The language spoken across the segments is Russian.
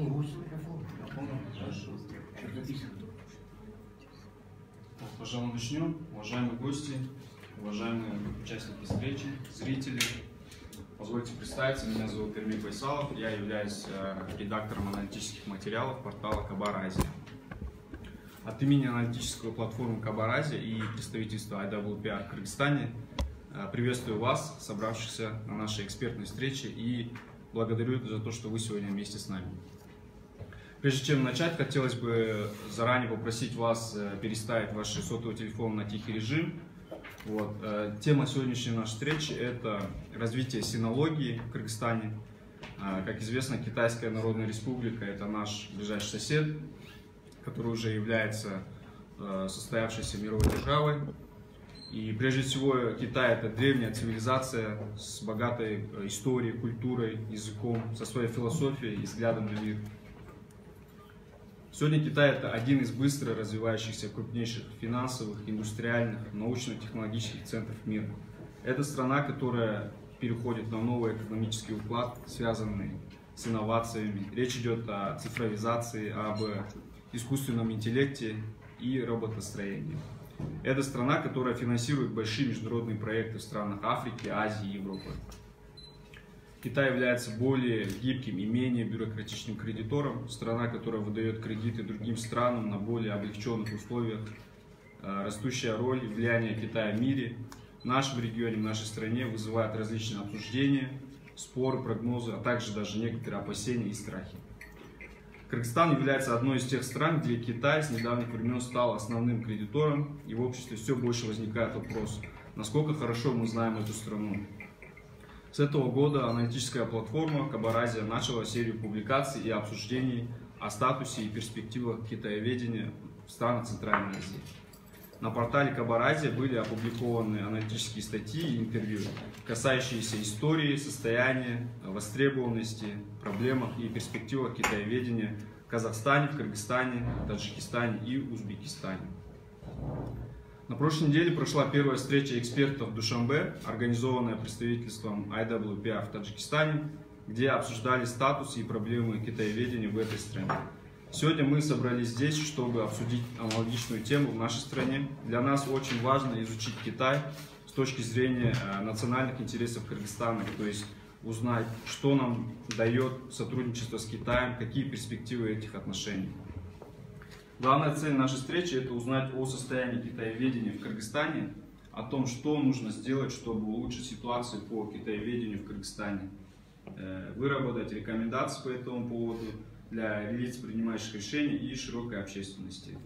Не, лучше микрофон. Микрофон? Хорошо. Что записано? Так, пожалуй, начнем. Уважаемые гости, уважаемые участники встречи, зрители. Позвольте представиться, меня зовут Перми Байсалов, я являюсь э, редактором аналитических материалов портала Кабар Азия. От имени аналитической платформы Кабар Азия и представительства IWPR в Кыргызстане э, приветствую вас, собравшихся на нашей экспертной встрече, и благодарю за то, что вы сегодня вместе с нами. Прежде чем начать, хотелось бы заранее попросить вас э, переставить ваши сотовые телефоны на тихий режим. Вот. э, Тема сегодняшней нашей встречи – это развитие синологии в Кыргызстане. А, Как известно, Китайская Народная Республика – это наш ближайший сосед, который уже является э, состоявшейся мировой державой. И прежде всего Китай – это древняя цивилизация с богатой э, историей, культурой, языком, со своей философией и взглядом на мир. Сегодня Китай – это один из быстро развивающихся крупнейших финансовых, индустриальных, научно-технологических центров мира. Это страна, которая переходит на новый экономический уклад, связанный с инновациями. Речь идет о цифровизации, об искусственном интеллекте и роботостроении. Это страна, которая финансирует большие международные проекты в странах Африки, Азии и Европы. Китай является более гибким и менее бюрократичным кредитором, страна, которая выдает кредиты другим странам на более облегченных условиях. Э, Растущая роль и влияние Китая в мире, в нашем регионе, в нашей стране вызывает различные обсуждения, споры, прогнозы, а также даже некоторые опасения и страхи. Кыргызстан является одной из тех стран, где Китай с недавних времен стал основным кредитором, и в обществе все больше возникает вопрос, насколько хорошо мы знаем эту страну. С этого года аналитическая платформа Кабаразия начала серию публикаций и обсуждений о статусе и перспективах китаеведения в странах Центральной Азии. На портале Кабаразия были опубликованы аналитические статьи и интервью, касающиеся истории, состояния, востребованности, проблемах и перспективах китаеведения в Казахстане, в Кыргызстане, Таджикистане и Узбекистане. На прошлой неделе прошла первая встреча экспертов в Душанбе, организованная представительством IWPR в Таджикистане, где обсуждали статус и проблемы китаеведения в этой стране. Сегодня мы собрались здесь, чтобы обсудить аналогичную тему в нашей стране. Для нас очень важно изучить Китай с точки зрения э, национальных интересов Кыргызстана, то есть узнать, что нам дает сотрудничество с Китаем, какие перспективы этих отношений. Главная цель нашей встречи – это узнать о состоянии китаеведения в Кыргызстане, о том, что нужно сделать, чтобы улучшить ситуацию по китаеведению в Кыргызстане, э, выработать рекомендации по этому поводу для лиц, принимающих решения и широкой общественности.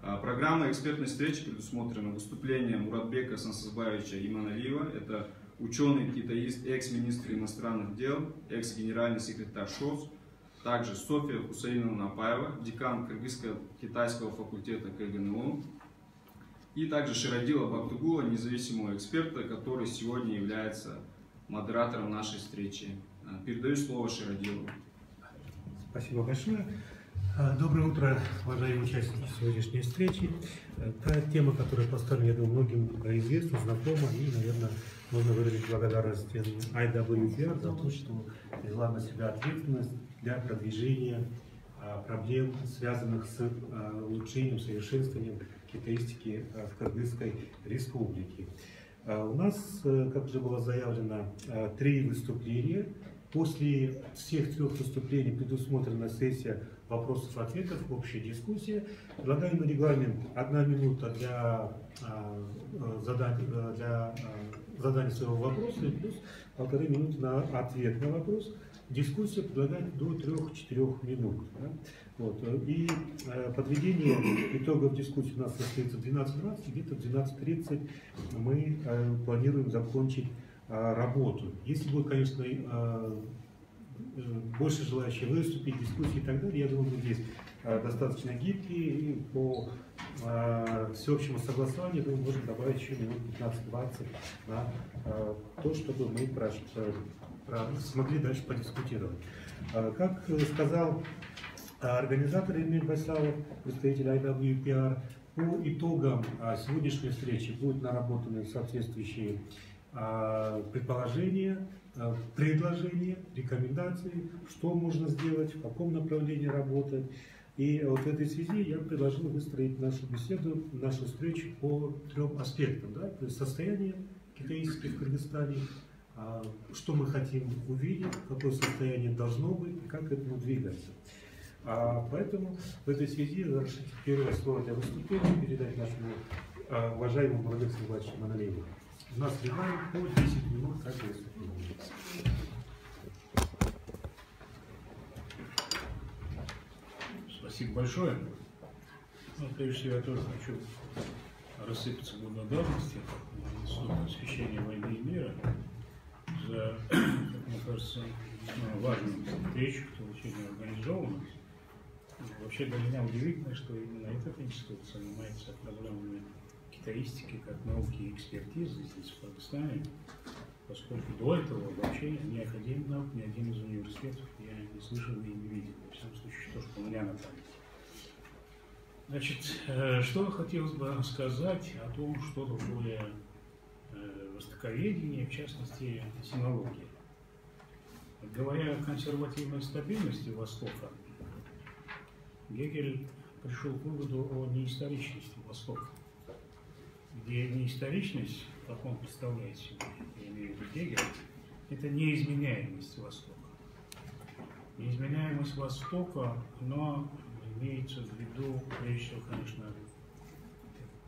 А Программа экспертной встречи предусмотрена выступлением Муратбека Сансызбаевича Иманалиева, это ученый-китаист, экс-министр иностранных дел, экс-генеральный секретарь ШОС, также Софья Хусаиновна Апаева, декан Кыргызско-китайского факультета КГНУ, и также Ширадила Бактугула, независимого эксперта, который сегодня является модератором нашей встречи. А, Передаю слово Ширадилу. Спасибо большое. А, Доброе утро, уважаемые участники сегодняшней встречи. Э, Та тема, которая поставлена, я думаю, многим известна, знакома, и, наверное, нужно выразить благодарность IWPR за то, что взяла на себя ответственность для продвижения а, проблем, связанных с а, улучшением, совершенствованием китаистики а, в Кыргызской республике. У нас, э, как уже было заявлено, три выступления. После всех трех выступлений предусмотрена сессия вопросов-ответов, общая дискуссия. Предлагаемый регламент – одна минута для, э, э, для задания своего вопроса плюс полторы минуты на ответ на вопрос. Дискуссия предлагает до 3-4 минут. да. Вот. И э, подведение итогов дискуссии у нас состоится в 12.20, где-то в 12.30 мы э, планируем закончить э, работу. Если будет, конечно, э, э, больше желающих выступить, дискуссии и так далее, я думаю, мы здесь э, достаточно гибкие и по э, всеобщему согласованию, думаю, можем добавить еще минут 15-20 на э, то, чтобы мы прош- э, про- смогли дальше подискутировать. Э, Как сказал А Организаторы Эмиль Басалов, представитель IWPR, по итогам а, сегодняшней встречи будут наработаны соответствующие а, предположения, а, предложения, рекомендации, что можно сделать, в каком направлении работать. И вот в этой связи я предложил выстроить нашу беседу, нашу встречу по трем аспектам. Да? То есть состояние китайских в Кыргызстане, а, что мы хотим увидеть, какое состояние должно быть и как к этому двигаться. А, поэтому в этой связи разрешите первое слово для выступления передать нашему а, уважаемому Владимиру Николаевичу Монолееву. У нас регламент по 10 минут каждое выступление. Спасибо большое. Ну, прежде всего, я тоже хочу рассыпаться благодарности Институту освещения войны и мира за, мне кажется, весьма важную встречу, которая сегодня организована. Вообще для меня удивительно, что именно этот институт занимается проблемами китаистики как науки и экспертизы здесь, в Пакистане, поскольку до этого вообще ни Академия наук, ни один из университетов я не слышал и не видел. Во всяком случае, то, что у меня на памяти. Значит, э, что хотелось бы сказать о том, что такое востоковедение, в частности, синология. Говоря о консервативной стабильности Востока, Гегель пришел к выводу о неисторичности Востока, где неисторичность, как он представляет себе, я имею в виду Гегель, это неизменяемость Востока. Неизменяемость Востока, но имеется в виду, прежде всего, конечно,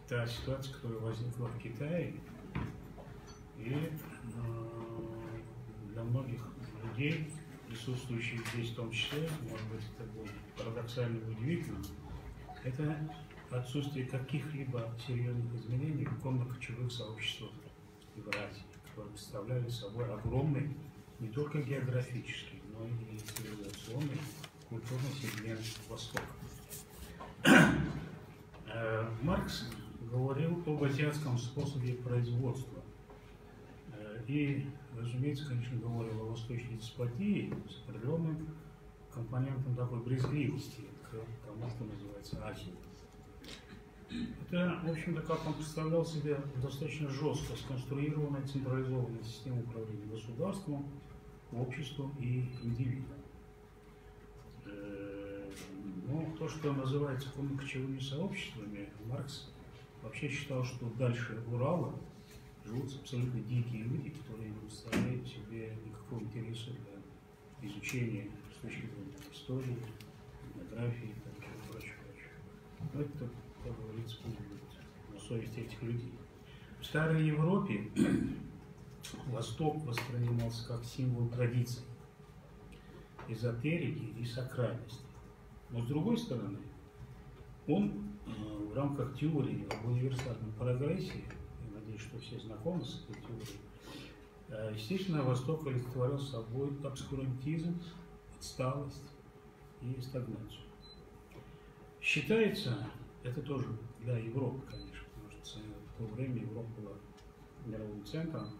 та ситуация, которая возникла в Китае, и э, для многих людей, присутствующих здесь в том числе, может быть, это будет парадоксально и удивительно, это отсутствие каких-либо серьезных изменений в конно-кочевых сообществах Евразии, которые представляли собой огромный не только географический, но и цивилизационный культурный сегмент Востока. Э, Маркс говорил об азиатском способе производства. И, разумеется, конечно, говорил о восточной деспотии с определенным компонентом такой брезгливости к тому, что называется Азией. Это, в общем-то, как он представлял себе, достаточно жестко сконструированная централизованная система управления государством, обществом и индивидом. Э, ну, то, что называется кочевыми сообществами, Маркс вообще считал, что дальше Урала живут абсолютно дикие люди, которые не представляют себе никакого интереса для изучения с точки зрения истории, этнографии и так далее, прочее, прочее. Но это, как говорится, будет на совести этих людей. В Старой Европе Восток воспринимался как символ традиций, эзотерики и сакральности. Но с другой стороны, он э, в рамках теории об универсальном прогрессе, надеюсь, что все знакомы с этой теорией, э, естественно, Восток олицетворял собой обскурантизм, отсталость и стагнацию. Считается, это тоже для Европы, конечно, потому что в то время Европа была мировым центром,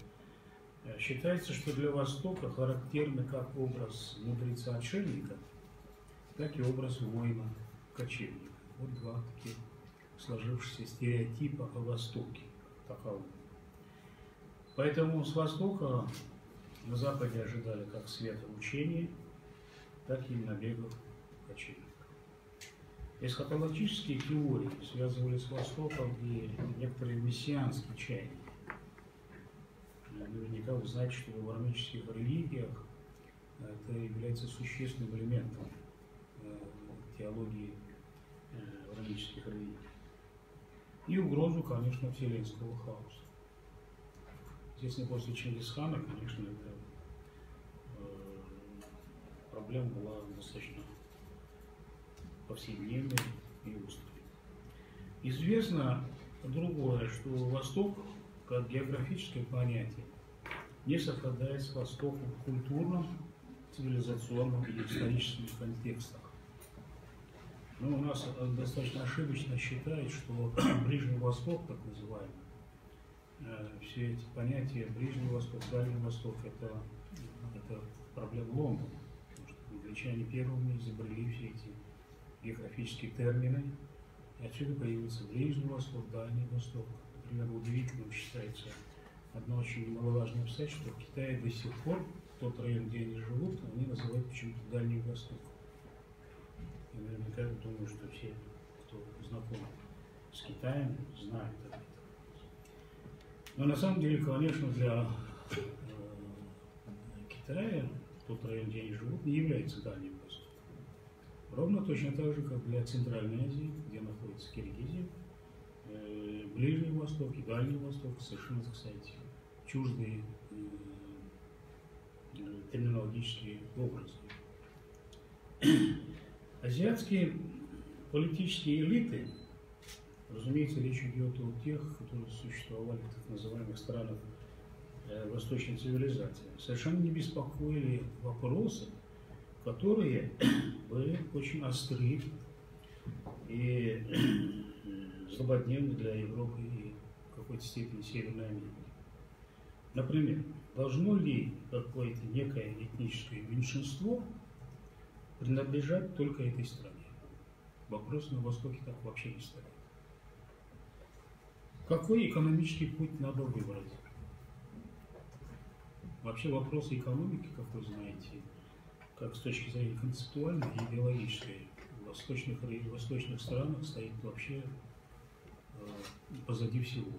э, считается, что для Востока характерно как образ мудреца-отшельника – так и образ воина кочевника. Вот два таких сложившихся стереотипа о Востоке таковом. Поэтому с Востока на Западе ожидали как света учения, так и набегов кочевников. Эсхатологические теории связывали с Востоком и некоторые мессианские чаяния. Наверняка вы знаете, что в армических религиях это является существенным элементом теологии э, ранических религий. И угрозу, конечно, вселенского хаоса. Естественно, после Чингисхана, конечно, эта э, проблема была достаточно повседневной и острой. Известно другое, что Восток, как географическое понятие, не совпадает с Востоком в культурном, цивилизационном и историческом контекстах. Ну, у нас достаточно ошибочно считают, что Ближний Восток, так называемый, э, все эти понятия Ближний Восток, Дальний Восток, это, это проблема Лондона. Потому что англичане первыми изобрели все эти географические термины, и отсюда появился Ближний Восток, Дальний Восток. Например, удивительным считается одно очень немаловажное обстоятельство, что в Китае до сих пор тот район, где они живут, они называют почему-то Дальний Восток. И наверняка думаю, что все, кто знаком с Китаем, знают об этом. Но на самом деле, конечно, для э, Китая тот район, где они живут, не является Дальним Востоком. Ровно точно так же, как для Центральной Азии, где находится Киргизия, э, Ближний Восток и Дальний Восток совершенно, сказать, чуждые э, терминологические образы. Азиатские политические элиты, разумеется, речь идет о тех, которые существовали в так называемых странах э, восточной цивилизации, совершенно не беспокоили вопросы, которые были очень остры и злободневны для Европы и в какой-то степени Северной Америки. Например, должно ли какое-то некое этническое меньшинство принадлежать только этой стране? Вопрос на Востоке так вообще не стоит. Какой экономический путь надо выбрать? Вообще вопросы экономики, как вы знаете, как с точки зрения концептуальной и идеологической, в восточных, в восточных странах стоит вообще э, позади всего.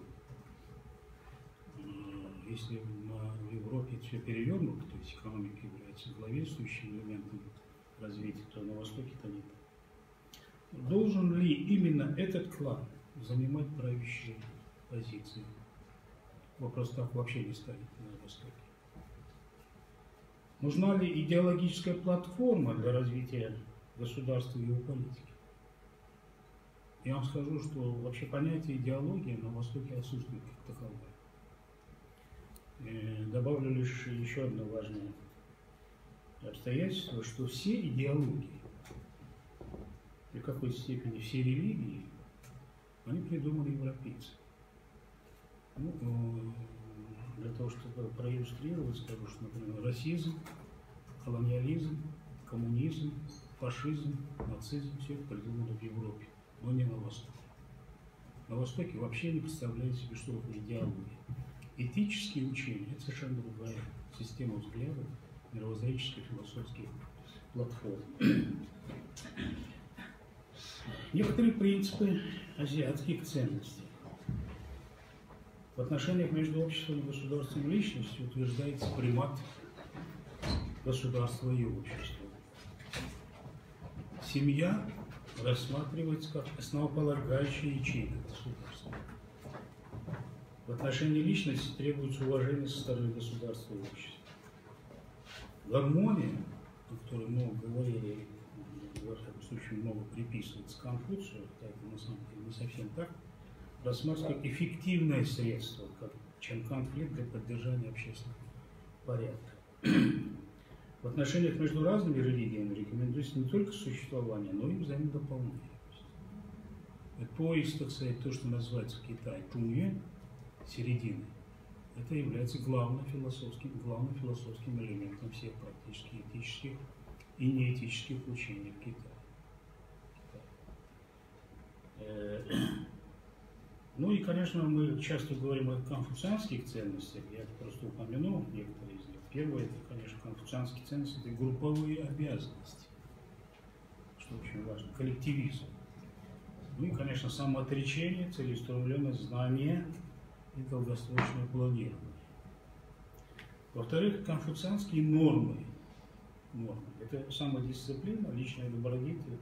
Э, если на, Европе все перевернуто, то есть экономика является главенствующим элементом развития, то на Востоке-то нет. Должен ли именно этот клан занимать правящие позиции? Вопрос так вообще не стоит на Востоке. Нужна ли идеологическая платформа для развития государства и его политики? Я вам скажу, что вообще понятие идеологии на Востоке отсутствует как таковое. Э, добавлю лишь еще одно важное обстоятельство, что все идеологии, и в какой-то степени все религии, они придуманы европейцами. Ну, э, для того, чтобы проиллюстрировать, скажу, что, например, расизм, колониализм, коммунизм, фашизм, нацизм, все это придумано в Европе, но не на Востоке. На Востоке вообще не представляет себе, что такое идеология. Этические учения – это совершенно другая система взглядов, мировоззренческих, философских платформ. Некоторые принципы азиатских ценностей. В отношениях между обществом и государственной личностью утверждается примат государства и общества. Семья рассматривается как основополагающая ячейка государства. В отношении личности требуется уважение со стороны государства и общества. Гармония, о которой много говорили, во всяком случае много приписывается Конфуцию, хотя это на самом деле не совсем так, рассматривается как эффективное средство, как, чем конфликт для поддержания общественного порядка. В отношениях между разными религиями рекомендуется не только существование, но и взаимодополнение. Поиск, так сказать, то, что называется в Китае Чунье, середины, это является главным философским, главным философским элементом всех практически этических и неэтических учений в Китае. Э, ну и, конечно, мы часто говорим о конфуцианских ценностях, я просто упомянул некоторые из них. Первое, это, конечно, конфуцианские ценности, это групповые обязанности, что очень важно, коллективизм. Ну и, конечно, самоотречение, целеустремленность, знание и долгосрочное планирование. Во-вторых, конфуцианские нормы. нормы. Это самодисциплина, личная добродетель,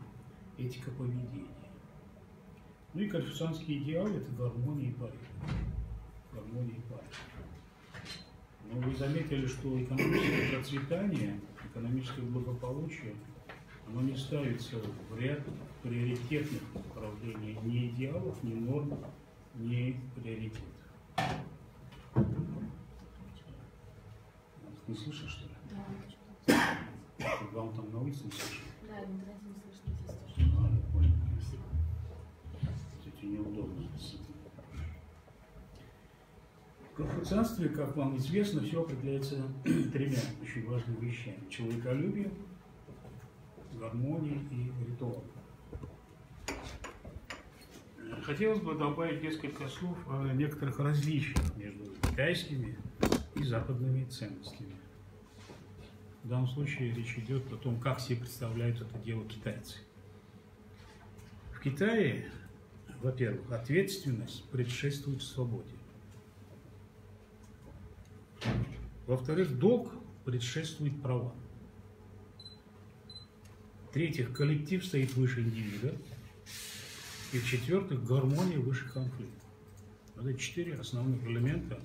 этика поведения. Ну и конфуцианские идеалы – это гармония и порядок. Гармония и порядок. Но вы заметили, что экономическое процветание, экономическое благополучие, оно не ставится в ряд приоритетных направлений ни идеалов, ни норм, ни приоритетов. Не слышишь, что ли? Да, Вам там на улице не слышно? да, в интернете не слышно здесь тоже. А, понял. Кстати, неудобно. В конфуцианстве, как вам известно, все определяется тремя очень важными вещами. Человеколюбие, гармония и ритуал. Хотелось бы добавить несколько слов о некоторых различиях между китайскими и западными ценностями. В данном случае речь идет о том, как себе представляют это дело китайцы. В Китае, во-первых, ответственность предшествует свободе. Во-вторых, долг предшествует правам. В-третьих, коллектив стоит выше индивида. И в-четвертых, гармония выше конфликта. Вот это четыре основных элемента,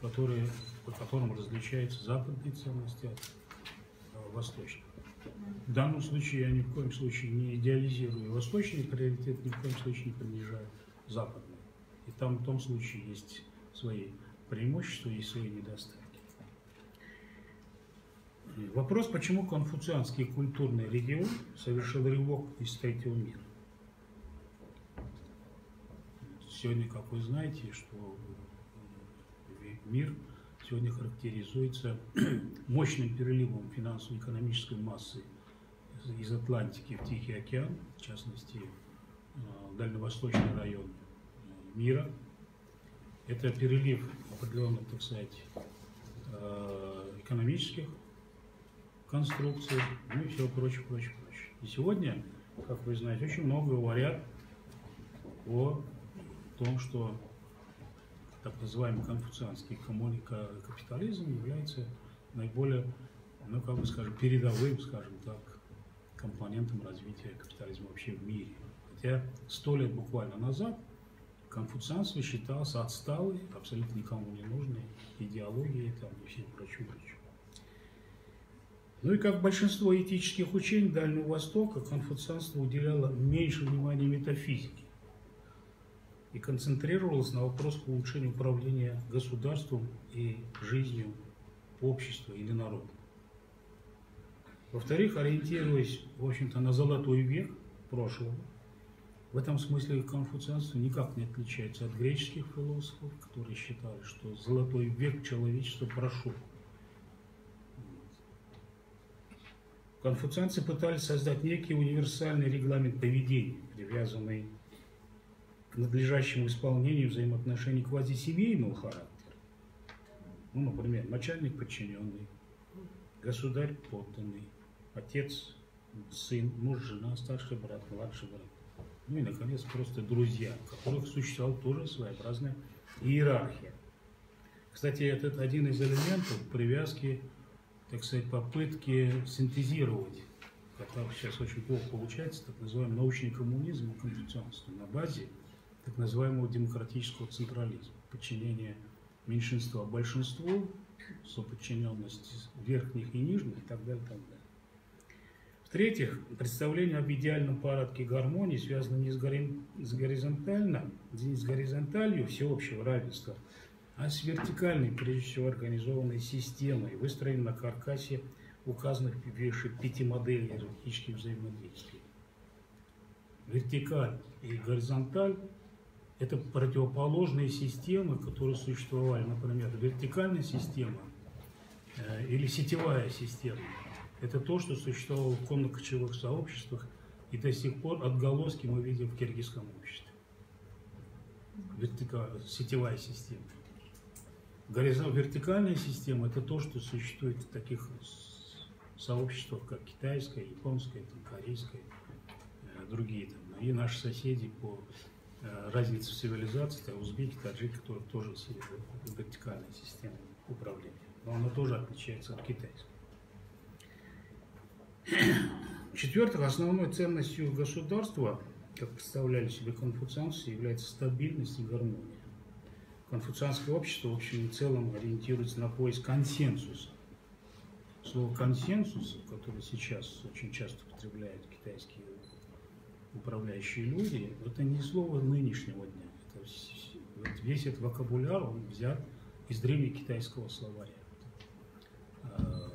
которые, по которым различаются западные ценности от э, восточных. В данном случае я ни в коем случае не идеализирую восточный приоритет, ни в коем случае не принижаю западный. И там в том случае есть свои преимущества и свои недостатки. Вопрос, почему конфуцианский культурный регион совершил рывок из третьего мира. Сегодня, как вы знаете, что мир сегодня характеризуется мощным переливом финансово-экономической массы из Атлантики в Тихий океан, в частности, э, дальневосточный район э, мира. Это перелив определенных, так сказать, э, экономических конструкций, ну и все прочее, прочее, прочее. И сегодня, как вы знаете, очень много говорят о том, что так называемый конфуцианский капитализм является наиболее, ну, как бы скажем, передовым, скажем так, компонентом развития капитализма вообще в мире. Хотя сто лет буквально назад конфуцианство считалось отсталой, абсолютно никому не нужной идеологией там, и всем прочим, прочим. Ну и как большинство этических учений Дальнего Востока, конфуцианство уделяло меньше внимания метафизике и концентрировалось на вопросах улучшения управления государством и жизнью общества или народа. Во-вторых, ориентируясь, в общем-то, на золотой век прошлого, в этом смысле конфуцианство никак не отличается от греческих философов, которые считали, что золотой век человечества прошел. Конфуцианцы пытались создать некий универсальный регламент поведения, привязанный надлежащему исполнению взаимоотношений квазисемейного характера. Ну, например, начальник подчиненный, государь подданный, отец, сын, муж, жена, старший брат, младший брат. Ну и, наконец, просто друзья, в которых существовала тоже своеобразная иерархия. Кстати, это один из элементов привязки так сказать, попытки синтезировать, как сейчас очень плохо получается, так называемый научный коммунизм и на базе так называемого демократического централизма, подчинение меньшинства большинству, соподчиненность верхних и нижних и так далее, так далее. В-третьих, представление об идеальном порядке гармонии связано не с, гори... с горизонтально, не с горизонталью всеобщего равенства, а с вертикальной, прежде всего, организованной системой, выстроенной на каркасе указанных выше пяти моделей иерархических взаимодействий. Вертикаль и горизонталь – это противоположные системы, которые существовали, например, вертикальная система э, или сетевая система. Это то, что существовало в конно-кочевых сообществах, и до сих пор отголоски мы видим в киргизском обществе. Вертикаль, сетевая система. Горизонт, вертикальная система – это то, что существует в таких сообществах, как китайская, японская, там, корейская, э, другие. Там, и наши соседи по э, разнице в цивилизации, узбеки, таджики, которые тоже вертикальная система управления. Но она тоже отличается от китайской. В-четвертых, основной ценностью государства, как представляли себе конфуцианцы, является стабильность и гармония конфуцианское общество, в общем и целом, ориентируется на поиск консенсуса. Слово консенсус, которое сейчас очень часто употребляют китайские управляющие люди, это не слово нынешнего дня. Это весь этот вокабуляр, он взят из древнекитайского словаря. А,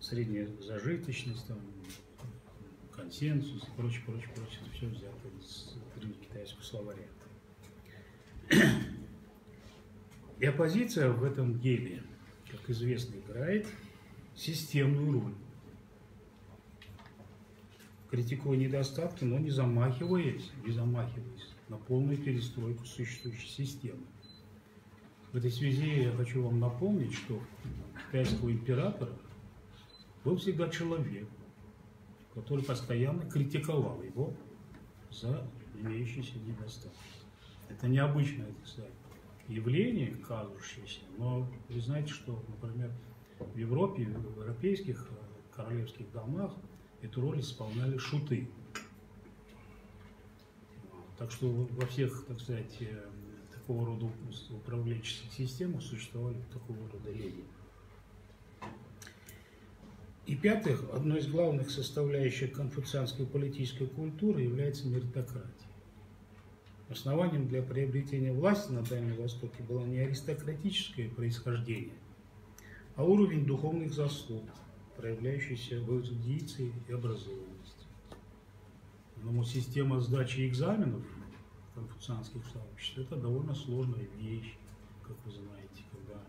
средняя зажиточность, там, консенсус и прочее, прочее, прочее. Это все взято из древнекитайского словаря. И оппозиция в этом деле, как известно, играет системную роль. Критикуя недостатки, но не замахиваясь, не замахиваясь на полную перестройку существующей системы. В этой связи я хочу вам напомнить, что китайского императора был всегда человек, который постоянно критиковал его за имеющиеся недостатки. Это необычное, так сказать, явление, кажущееся, но вы знаете, что, например, в Европе, в европейских э, королевских домах эту роль исполняли шуты. Так что во всех, так сказать, э, такого рода управленческих системах существовали такого рода линии. И пятых, одной из главных составляющих конфуцианской политической культуры является меритократия. Основанием для приобретения власти на Дальнем Востоке было не аристократическое происхождение, а уровень духовных заслуг, проявляющийся в эрудиции и образованности. Но система сдачи экзаменов конфуцианских сообществ – это довольно сложная вещь, как вы знаете, когда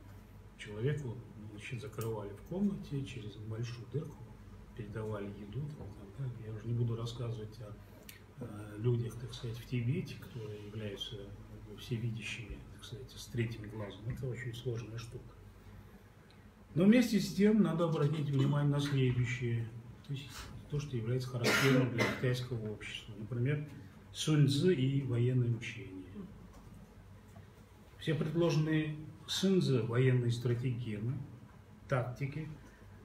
человеку значит, закрывали в комнате, через большую дырку передавали еду. Там, Я уже не буду рассказывать о э, людях, так сказать, в Тибете, которые являются всевидящими, так сказать, с третьим глазом. Это очень сложная штука. Но вместе с тем надо обратить внимание на следующее, то есть то, что является характерным для китайского общества. Например, Суньцзы и военные учения. Все предложенные Суньцзы военные стратегии, тактики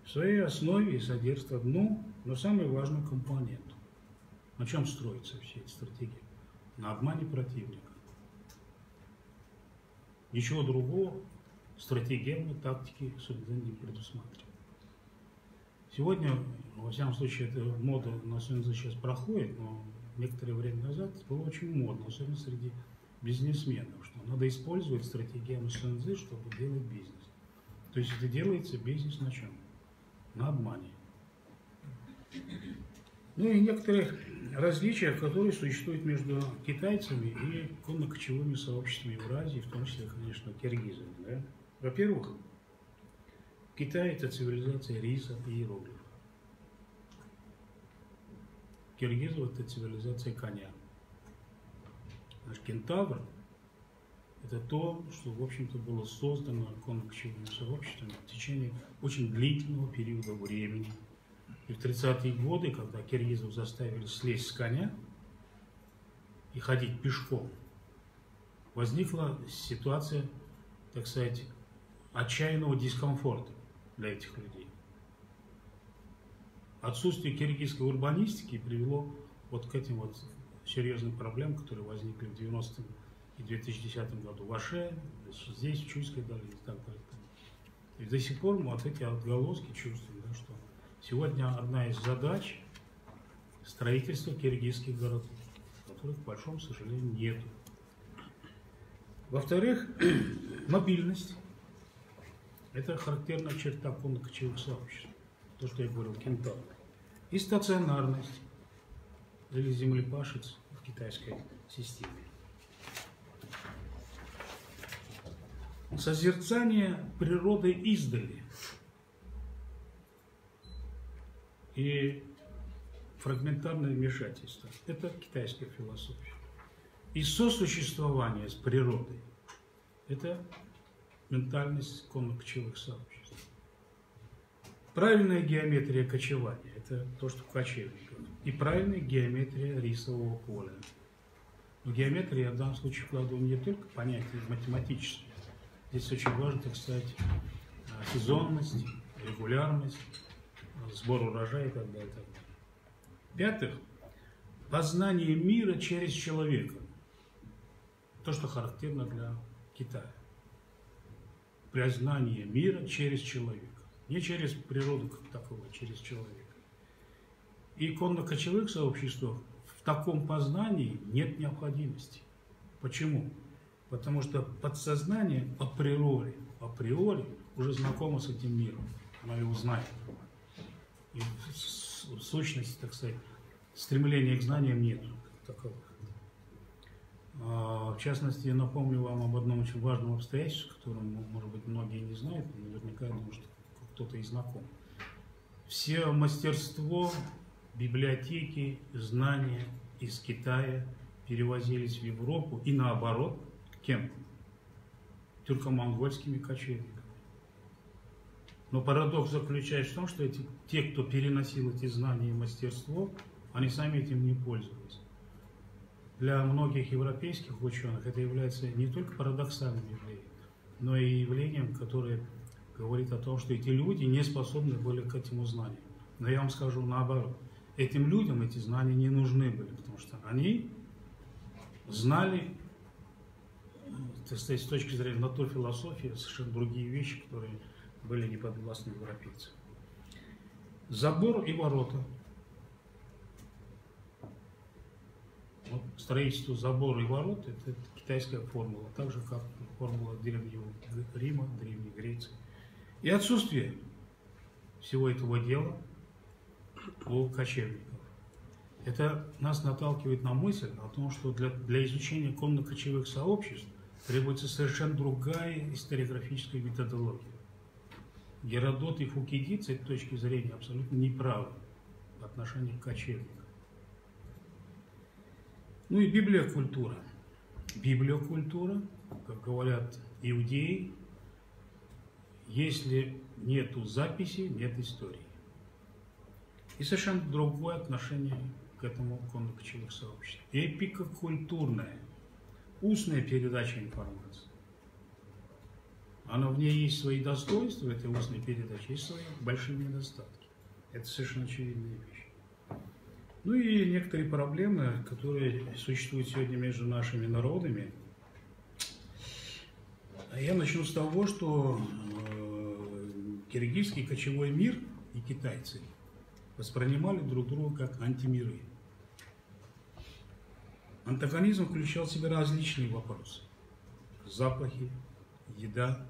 в своей основе содержат одну, но самую важную компоненту. На чем строятся все эти стратегии? На обмане противника. Ничего другого стратегемной тактики Суньцзы не предусматривает. Сегодня, во всяком случае, эта мода на Суньцзы сейчас проходит, но некоторое время назад было очень модно, особенно среди бизнесменов, что надо использовать стратегию Суньцзы, чтобы делать бизнес. То есть это делается бизнес на чем? На обмане. Ну и некоторых различия, которые существуют между китайцами и конно-кочевыми сообществами Евразии, в том числе, конечно, киргизами. Да? Во-первых, Китай – это цивилизация риса и иероглифов. Киргизов – это цивилизация коня. Наш кентавр – это то, что, в общем-то, было создано конно-кочевыми сообществами в течение очень длительного периода времени. И в 30-е годы, когда киргизов заставили слезть с коня и ходить пешком, возникла ситуация, так сказать, отчаянного дискомфорта для этих людей. Отсутствие киргизской урбанистики привело вот к этим вот серьезным проблемам, которые возникли в 90-м и 2010 году в Аше, здесь, в Чуйской долине и так далее. И до сих пор мы вот эти отголоски чувствуем, да, что сегодня одна из задач строительство киргизских городов, которых, к большому сожалению, нет. Во-вторых, мобильность. Это характерная черта конно-кочевых сообществ. То, что я говорил, кентавр. И стационарность или землепашец в китайской системе. Созерцание природы издали и фрагментарное вмешательство – это китайская философия. И сосуществование с природой – это ментальность конно-кочевых сообществ. Правильная геометрия кочевания – это то, что кочевников. И правильная геометрия рисового поля. Но геометрия я в данном случае вкладываю не только понятие математическое. Здесь очень важно, так сказать, а, сезонность, регулярность, сбор урожая. И так далее. Пятых, познание мира через человека. То, что характерно для Китая признание мира через человека. Не через природу как таковую, а через человека. И конно-кочевых сообществах в таком познании нет необходимости. Почему? Потому что подсознание априори, априори уже знакомо с этим миром. Оно его знает. И сущности, так сказать, стремления к знаниям нет таковых. А, в частности, я напомню вам об одном очень важном обстоятельстве, которым, может быть, многие не знают, но наверняка, я думаю, что кто-то и знаком. Все мастерство библиотеки, знания из Китая перевозились в Европу и наоборот, кем? Тюрко-монгольскими кочевниками. Но парадокс заключается в том, что эти, те, кто переносил эти знания и мастерство, они сами этим не пользовались. Для многих европейских ученых это является не только парадоксальным явлением, но и явлением, которое говорит о том, что эти люди не способны были к этим знаниям. Но я вам скажу наоборот. Этим людям эти знания не нужны были, потому что они знали, так сказать, с точки зрения натурфилософии, совершенно другие вещи, которые были не подвластны европейцам. Забор и ворота. Вот строительство забора и ворот – это китайская формула, так же, как формула Древнего Рима, Древней Греции. И отсутствие всего этого дела у кочевников. Это нас наталкивает на мысль о том, что для, для изучения конно-кочевых сообществ требуется совершенно другая историографическая методология. Геродот и Фукидид с этой точки зрения абсолютно неправы в отношении кочевников. Ну и библиокультура. Библиокультура, как говорят иудеи, если нету записи, нет истории. И совершенно другое отношение к этому конно-кочевых сообществу. Эпика культурная, устная передача информации. Она в ней есть свои достоинства, этой устной передачи, есть свои большие недостатки. Это совершенно очевидная вещь. Ну и некоторые проблемы, которые существуют сегодня между нашими народами. Я начну с того, что э, киргизский кочевой мир и китайцы воспринимали друг друга как антимиры. Антагонизм включал в себя различные вопросы. Запахи, еда,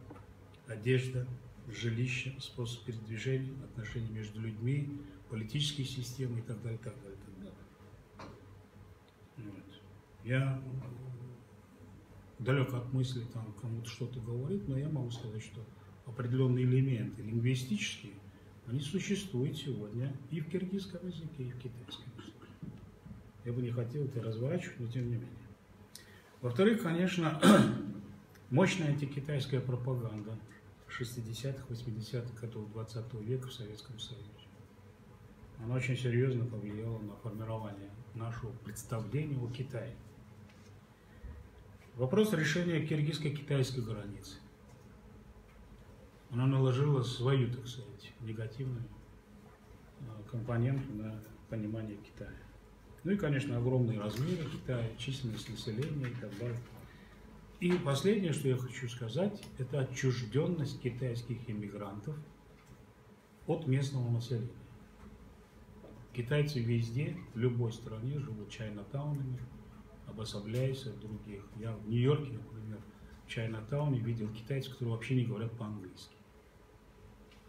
одежда, жилище, способ передвижения, отношения между людьми, политические системы и так далее, так далее, так далее. Вот. Я далек от мысли там кому-то что-то говорить, но я могу сказать, что определенные элементы лингвистические, они существуют сегодня и в киргизском языке, и в китайском языке. Я бы не хотел это разворачивать, но тем не менее. Во-вторых, конечно, мощная антикитайская пропаганда 60-х, 80-х годов 20 века в Советском Союзе. Она очень серьезно повлияла на формирование нашего представления о Китае. Вопрос решения киргизско-китайской границы. Она наложила свою, так сказать, негативную э, компоненту на понимание Китая. Ну и, конечно, огромные размеры Китая, численность населения и так далее. И последнее, что я хочу сказать, это отчужденность китайских иммигрантов от местного населения. Китайцы везде, в любой стране живут чайнатаунами, обособляясь от других. Я в Нью-Йорке, например, в Чайнатауне видел китайцев, которые вообще не говорят по-английски.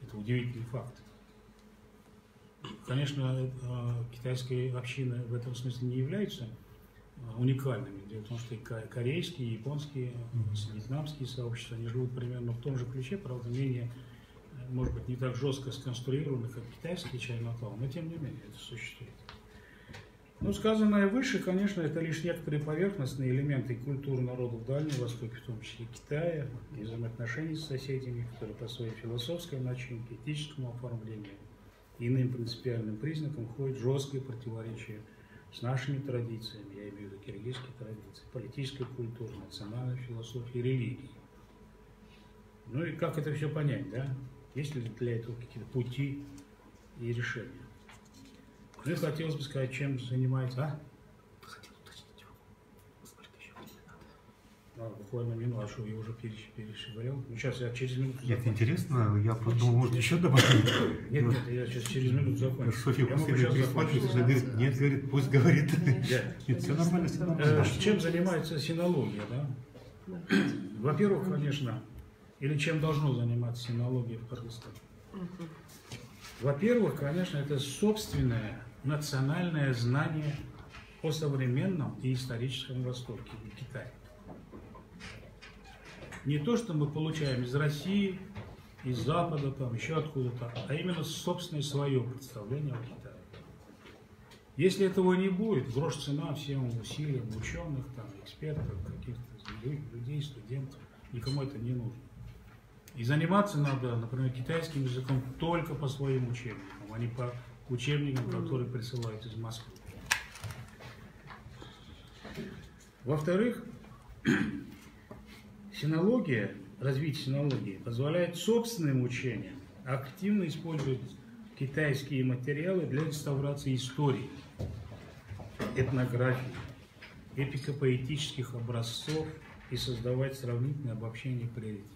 Это удивительный факт. Конечно, э, китайская община в этом смысле не является э, уникальными. Дело в том, что и корейские, и японские, и вьетнамские сообщества, они живут примерно в том же ключе, правда, менее, э, может быть, не так жестко сконструированы, как китайский чайнатаун, но тем не менее это существует. Ну, сказанное выше, конечно, это лишь некоторые поверхностные элементы культуры народов Дальнего Востока, в том числе Китая, и взаимоотношений с соседями, которые по своей философской начинке, этическому оформлению иным принципиальным признакам входит жесткое противоречие с нашими традициями, я имею в виду киргизские традиции, политической культуры, национальной философии, религии. Ну и как это все понять, да? Есть ли для этого какие-то пути и решения? Ну, хотелось бы сказать, чем занимается, а? А, буквально минуту, а что, я уже переш- перешибарил? Ну, сейчас я через минуту Нет, закончу. интересно, я подумал, может, еще добавить. Нет, нет, я сейчас через минуту закончу. Софья я могу постоянно сейчас закончить. присматривается, говорит, нет, говорит, пусть говорит. Да. Нет, все нормально, все Э, нормально. Чем занимается синология, да? Во-первых, конечно, или чем должно заниматься синология в Кыргызстане? Во-первых, конечно, это собственное национальное знание о современном и историческом Востоке, Китае. Не то, что мы получаем из России, из Запада, там, еще откуда-то, а именно собственное свое представление о Китае. Если этого не будет, грош цена всем усилиям ученых, там, экспертов, каких-то лю- людей, студентов. Никому это не нужно. И заниматься надо, например, китайским языком только по своим учебникам, а не по учебникам, которые присылают из Москвы. Во-вторых, синология, развитие синологии позволяет собственным учениям активно использовать китайские материалы для реставрации истории, этнографии, эпико-поэтических образцов и создавать сравнительное обобщение приоритетов.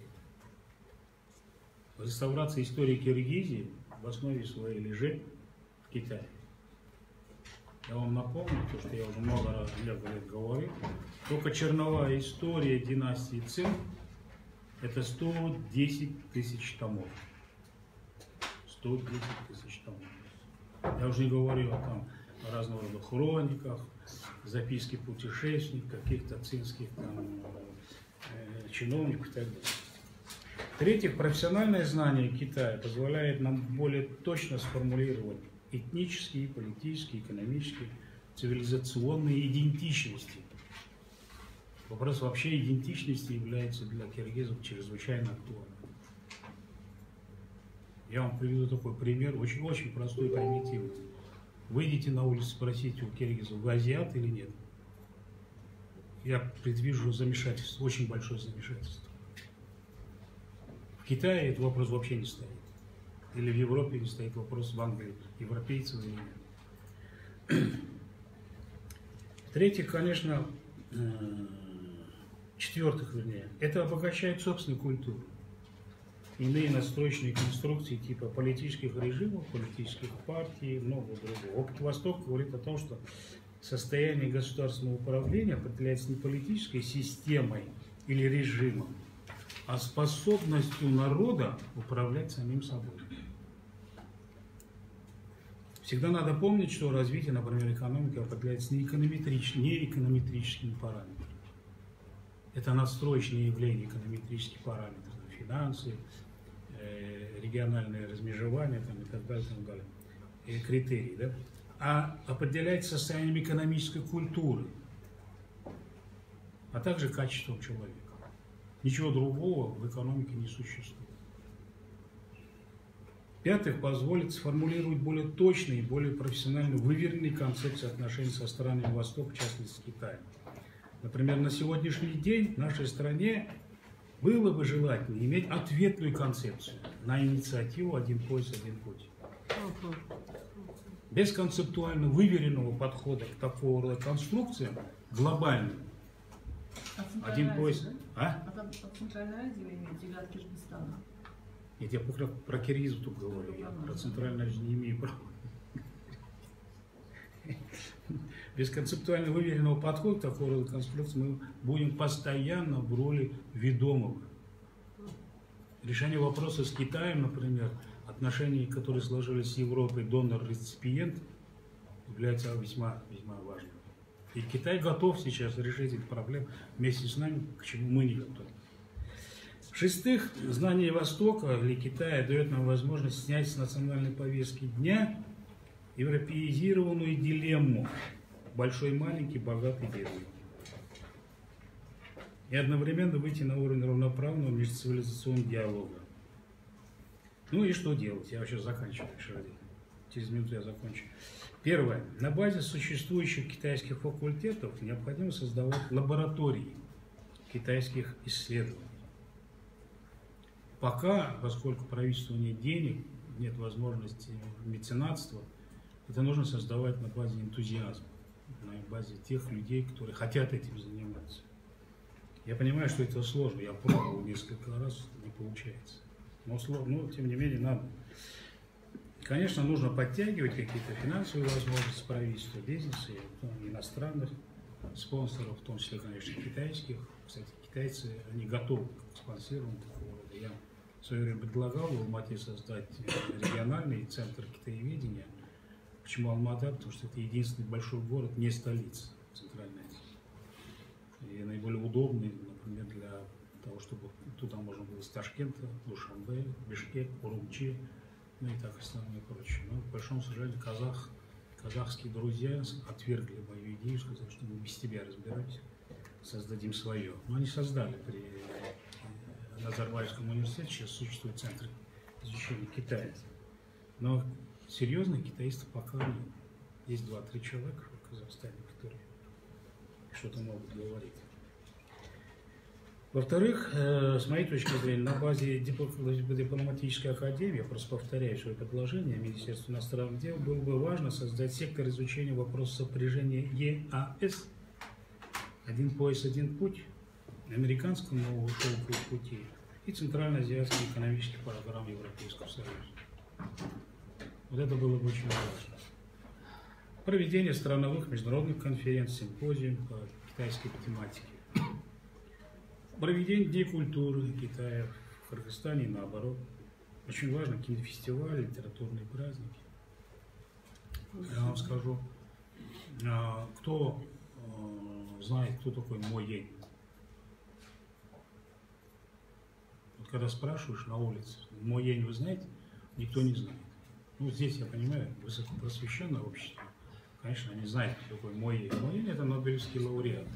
Реставрация истории Киргизии в основе своей лежит в Китае. Я вам напомню, то, что я уже много раз лет лет говорил, только черновая история династии Цин – это 110 тысяч томов. 110 тысяч томов. Я уже не говорю о там разного рода хрониках, записки путешественников, каких-то цинских там, э, чиновников и так далее. В-третьих, профессиональное знание Китая позволяет нам более точно сформулировать этнические, политические, экономические, цивилизационные идентичности. Вопрос вообще идентичности является для киргизов чрезвычайно актуальным. Я вам приведу такой пример, очень-очень простой примитивный. Выйдите на улицу, спросите у киргизов, вы азиат или нет? Я предвижу замешательство, очень большое замешательство. Китае этот вопрос вообще не стоит. Или в Европе не стоит вопрос в Англии, европейцев или нет. В-третьих, конечно, э, четвертых, вернее, это обогащает собственную культуру. Иные настроечные конструкции типа политических режимов, политических партий много другого. Опыт Востока говорит о том, что состояние государственного управления определяется не политической системой или режимом, а способностью народа управлять самим собой. Всегда надо помнить, что развитие, например, экономики определяется не, эконометрич- не эконометрическими параметрами. Это надстроечные явления, эконометрические параметры, финансы, э, региональное размежевание там, и так далее, и так далее, и критерии, да? а определяется состоянием экономической культуры, а также качеством человека. Ничего другого в экономике не существует. В-пятых, позволит сформулировать более точные и более профессионально выверенные концепции отношений со странами Востока, в частности с Китаем. Например, на сегодняшний день в нашей стране было бы желательно иметь ответную концепцию на инициативу «Один пояс, один путь». Без концептуально выверенного подхода к такого рода конструкциям, глобальным, А один пояс... Азия, А? да? А там а Центральная Азия вы имеете или от Киргизстана? Нет, я про, про Киргизов тут говорю, я про Центральную Азию не имею права. Без концептуально выверенного подхода к такого рода конструкции мы будем постоянно в роли ведомого. Решение вопроса с Китаем, например, отношения, которые сложились с Европой, донор-реципиент, является весьма, весьма важным. И Китай готов сейчас решить эти проблемы вместе с нами, к чему мы не готовы. В-шестых, знание Востока или Китая дает нам возможность снять с национальной повестки дня европеизированную дилемму большой, маленький, богатый, бедный. И одновременно выйти на уровень равноправного межцивилизационного диалога. Ну и что делать? Я сейчас заканчиваю. Через минуту я закончу. Первое. На базе существующих китайских факультетов необходимо создавать лаборатории китайских исследований. Пока, поскольку правительству нет денег, нет возможности меценатства, это нужно создавать на базе энтузиазма, на базе тех людей, которые хотят этим заниматься. Я понимаю, что это сложно, я пробовал несколько раз, не получается. Но, сложно, но тем не менее надо. Конечно, нужно подтягивать какие-то финансовые возможности правительства, бизнеса, иностранных спонсоров, в том числе, конечно, китайских. Кстати, китайцы, они готовы к спонсированию такого рода. Я в свое время предлагал в Алмате создать региональный центр китаеведения. Почему Алмата? Потому что это единственный большой город, не столица Центральной Азии. И наиболее удобный, например, для того, чтобы туда можно было с Ташкента, Душанбе, Бишкек, Урумчи, ну и так остальное прочее. Но, к большому сожалению, казах, казахские друзья отвергли мою идею, сказали, что мы без тебя разбираемся, создадим свое. Но они создали при э, Назарбаевском университете, сейчас существует центр изучения Китая. Но серьезных китаистов пока нет. Есть два-три человека в Казахстане, которые что-то могут говорить. Во-вторых, э, с моей точки зрения, на базе дипло- дипломатической академии, я просто повторяю свое предложение, Министерство иностранных дел, было бы важно создать сектор изучения вопроса сопряжения ЕАС, один пояс, один путь, американского нового шелкового пути и Центральноазиатской экономической программы Европейского Союза. Вот это было бы очень важно. Проведение страновых международных конференций, симпозиум по китайской тематике. Проведение Дней культуры Китая в Кыргызстане и наоборот. Очень важно кинофестивали, литературные праздники. Я вам скажу, а, кто э, знает, кто такой Мо Ень? Вот когда спрашиваешь на улице, Мо Ень вы знаете? Никто не знает. Ну, здесь, я понимаю, высокопросвещенное общество. Конечно, они знают, кто такой Мо Ень. Мо Ень – это Нобелевский лауреат.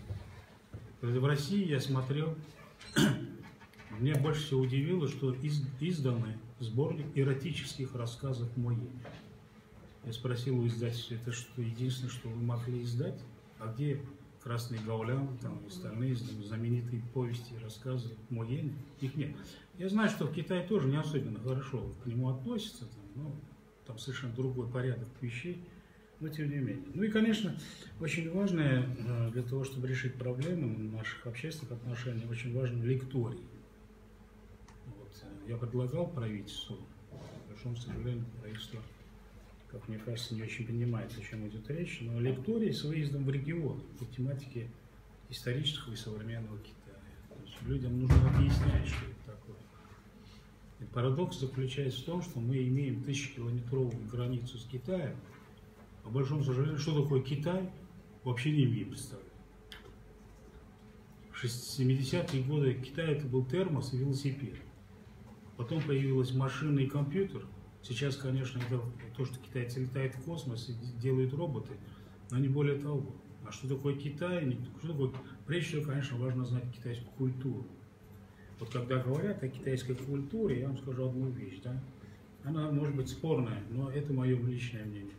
Когда в России я смотрел, меня больше всего удивило, что из, изданы сборник эротических рассказов Моей. Я спросил у издателя, это что единственное, что вы могли издать? А где Красный Гаулян, там и остальные знаменитые повести и рассказы Моей? Их нет. Я знаю, что в Китае тоже не особенно хорошо к нему относятся, там, но там совершенно другой порядок вещей но тем не менее. Ну и, конечно, очень важное э, для того, чтобы решить проблемы наших общественных отношений, очень важен лекторий. Вот. э, Я предлагал правительству, к большому сожалению, правительство, как мне кажется, не очень понимает, о чем идет речь, но лекторий с выездом в регион по тематике исторического и современного Китая. То есть людям нужно объяснять, что это такое. И парадокс заключается в том, что мы имеем тысячекилометровую границу с Китаем, по большому сожалению, что такое Китай, вообще не имею представления. В 70-е годы Китай это был термос и велосипед. Потом появилась машина и компьютер. Сейчас, конечно, это то, что китайцы летают в космос и делают роботы, но не более того. А что такое Китай? Что такое? Прежде всего, конечно, важно знать китайскую культуру. Вот когда говорят о китайской культуре, я вам скажу одну вещь. Да? Она может быть спорная, но это мое личное мнение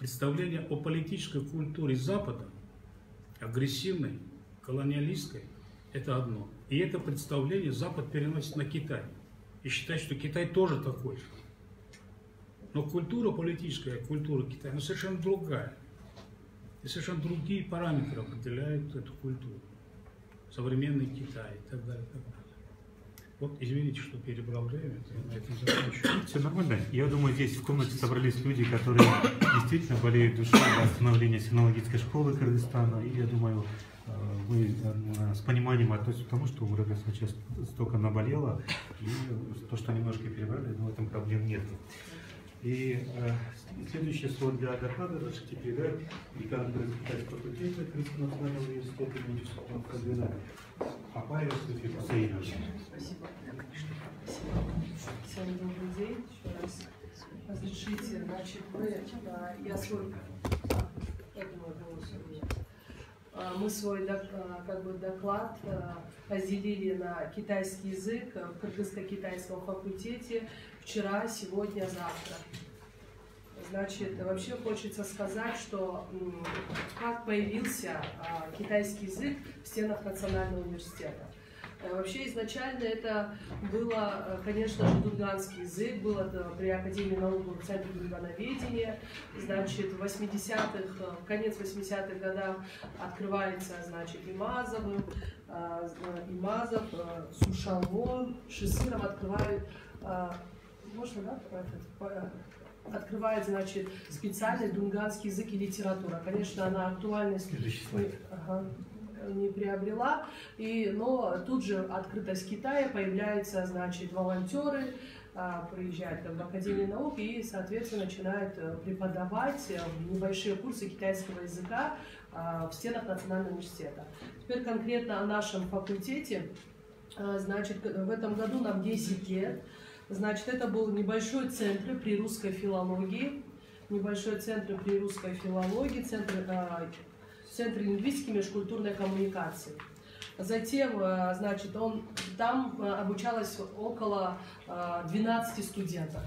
представление о политической культуре Запада, агрессивной, колониалистской, это одно. И это представление Запад переносит на Китай. И считает, что Китай тоже такой же. Но культура политическая, культура Китая, она совершенно другая. И совершенно другие параметры определяют эту культуру. Современный Китай и так далее. И так далее. Вот, извините, что перебрал время, на этом закончу. Все нормально. Я думаю, здесь в комнате собрались люди, которые действительно болеют душой за восстановление синологической школы Кыргызстана. И я думаю, э, вы э, с пониманием относитесь к тому, что у РГС сейчас столько наболело, и то, что немножко перебрали, но в этом проблем нет. И э, следующее слово для доклада разрешите передать декану Китайского факультета Крымского национального университета имени Казбина Апаева Софья Хусейновна. Спасибо. Всем добрый день. Еще раз разрешите, значит, мы, я свой, я думаю, голос у меня. А, Мы свой а, как бы, доклад а, разделили на китайский язык в Кыргызско-китайском факультете вчера, сегодня, завтра. Значит, вообще хочется сказать, что как появился а, китайский язык в стенах Национального университета. Э, Вообще изначально это было, э, конечно же, дунганский язык, был это при Академии наук был Центр дунгановедения. Значит, в 80-х, э, конец 80-х годах открывается, значит, Имазовым, Имазов, Сушалон, Шисыров открывают, можно, да, открывает, значит, специальный дунганский язык и литература. Конечно, она актуальность ага, не приобрела, и, но тут же открытость Китая, появляются, значит, волонтеры, а, приезжают там, в Академию наук и, соответственно, начинают э, преподавать э, небольшие курсы китайского языка а, в стенах Национального университета. Теперь конкретно о нашем факультете. А, Значит, в этом году нам 10 лет. Значит, это был небольшой центр при русской филологии. небольшой центр при русской филологии, центр, э, центр лингвистики межкультурной коммуникации. Затем, э, значит, он, там э, обучалось около э, 12 студентов,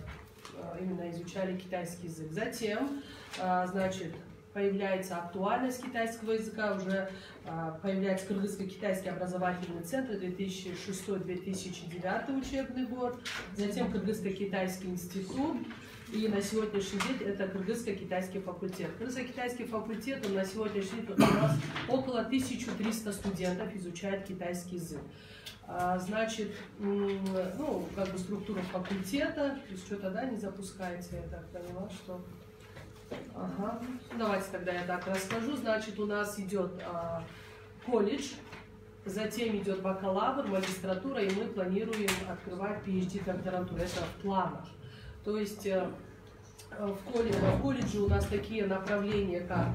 э, именно изучали китайский язык. Затем, значит, появляется актуальность китайского языка, уже э, появляется Кыргызско-китайский образовательный центр 2006-2009 учебный год, затем Кыргызско-китайский институт, и на сегодняшний день это Кыргызско-китайский факультет. Кыргызско-китайский факультет, на сегодняшний день у нас около 1300 студентов изучает китайский язык. А, Значит, ну, как бы структура факультета, то есть что-то, да, не запускается, я так поняла, что... Ага, Ну, давайте тогда я так расскажу. Значит, у нас идет а, колледж, затем идет бакалавр, магистратура, и мы планируем открывать PhD-докторантуру. Это в планах. То есть э, в колледже, в колледже у нас такие направления, как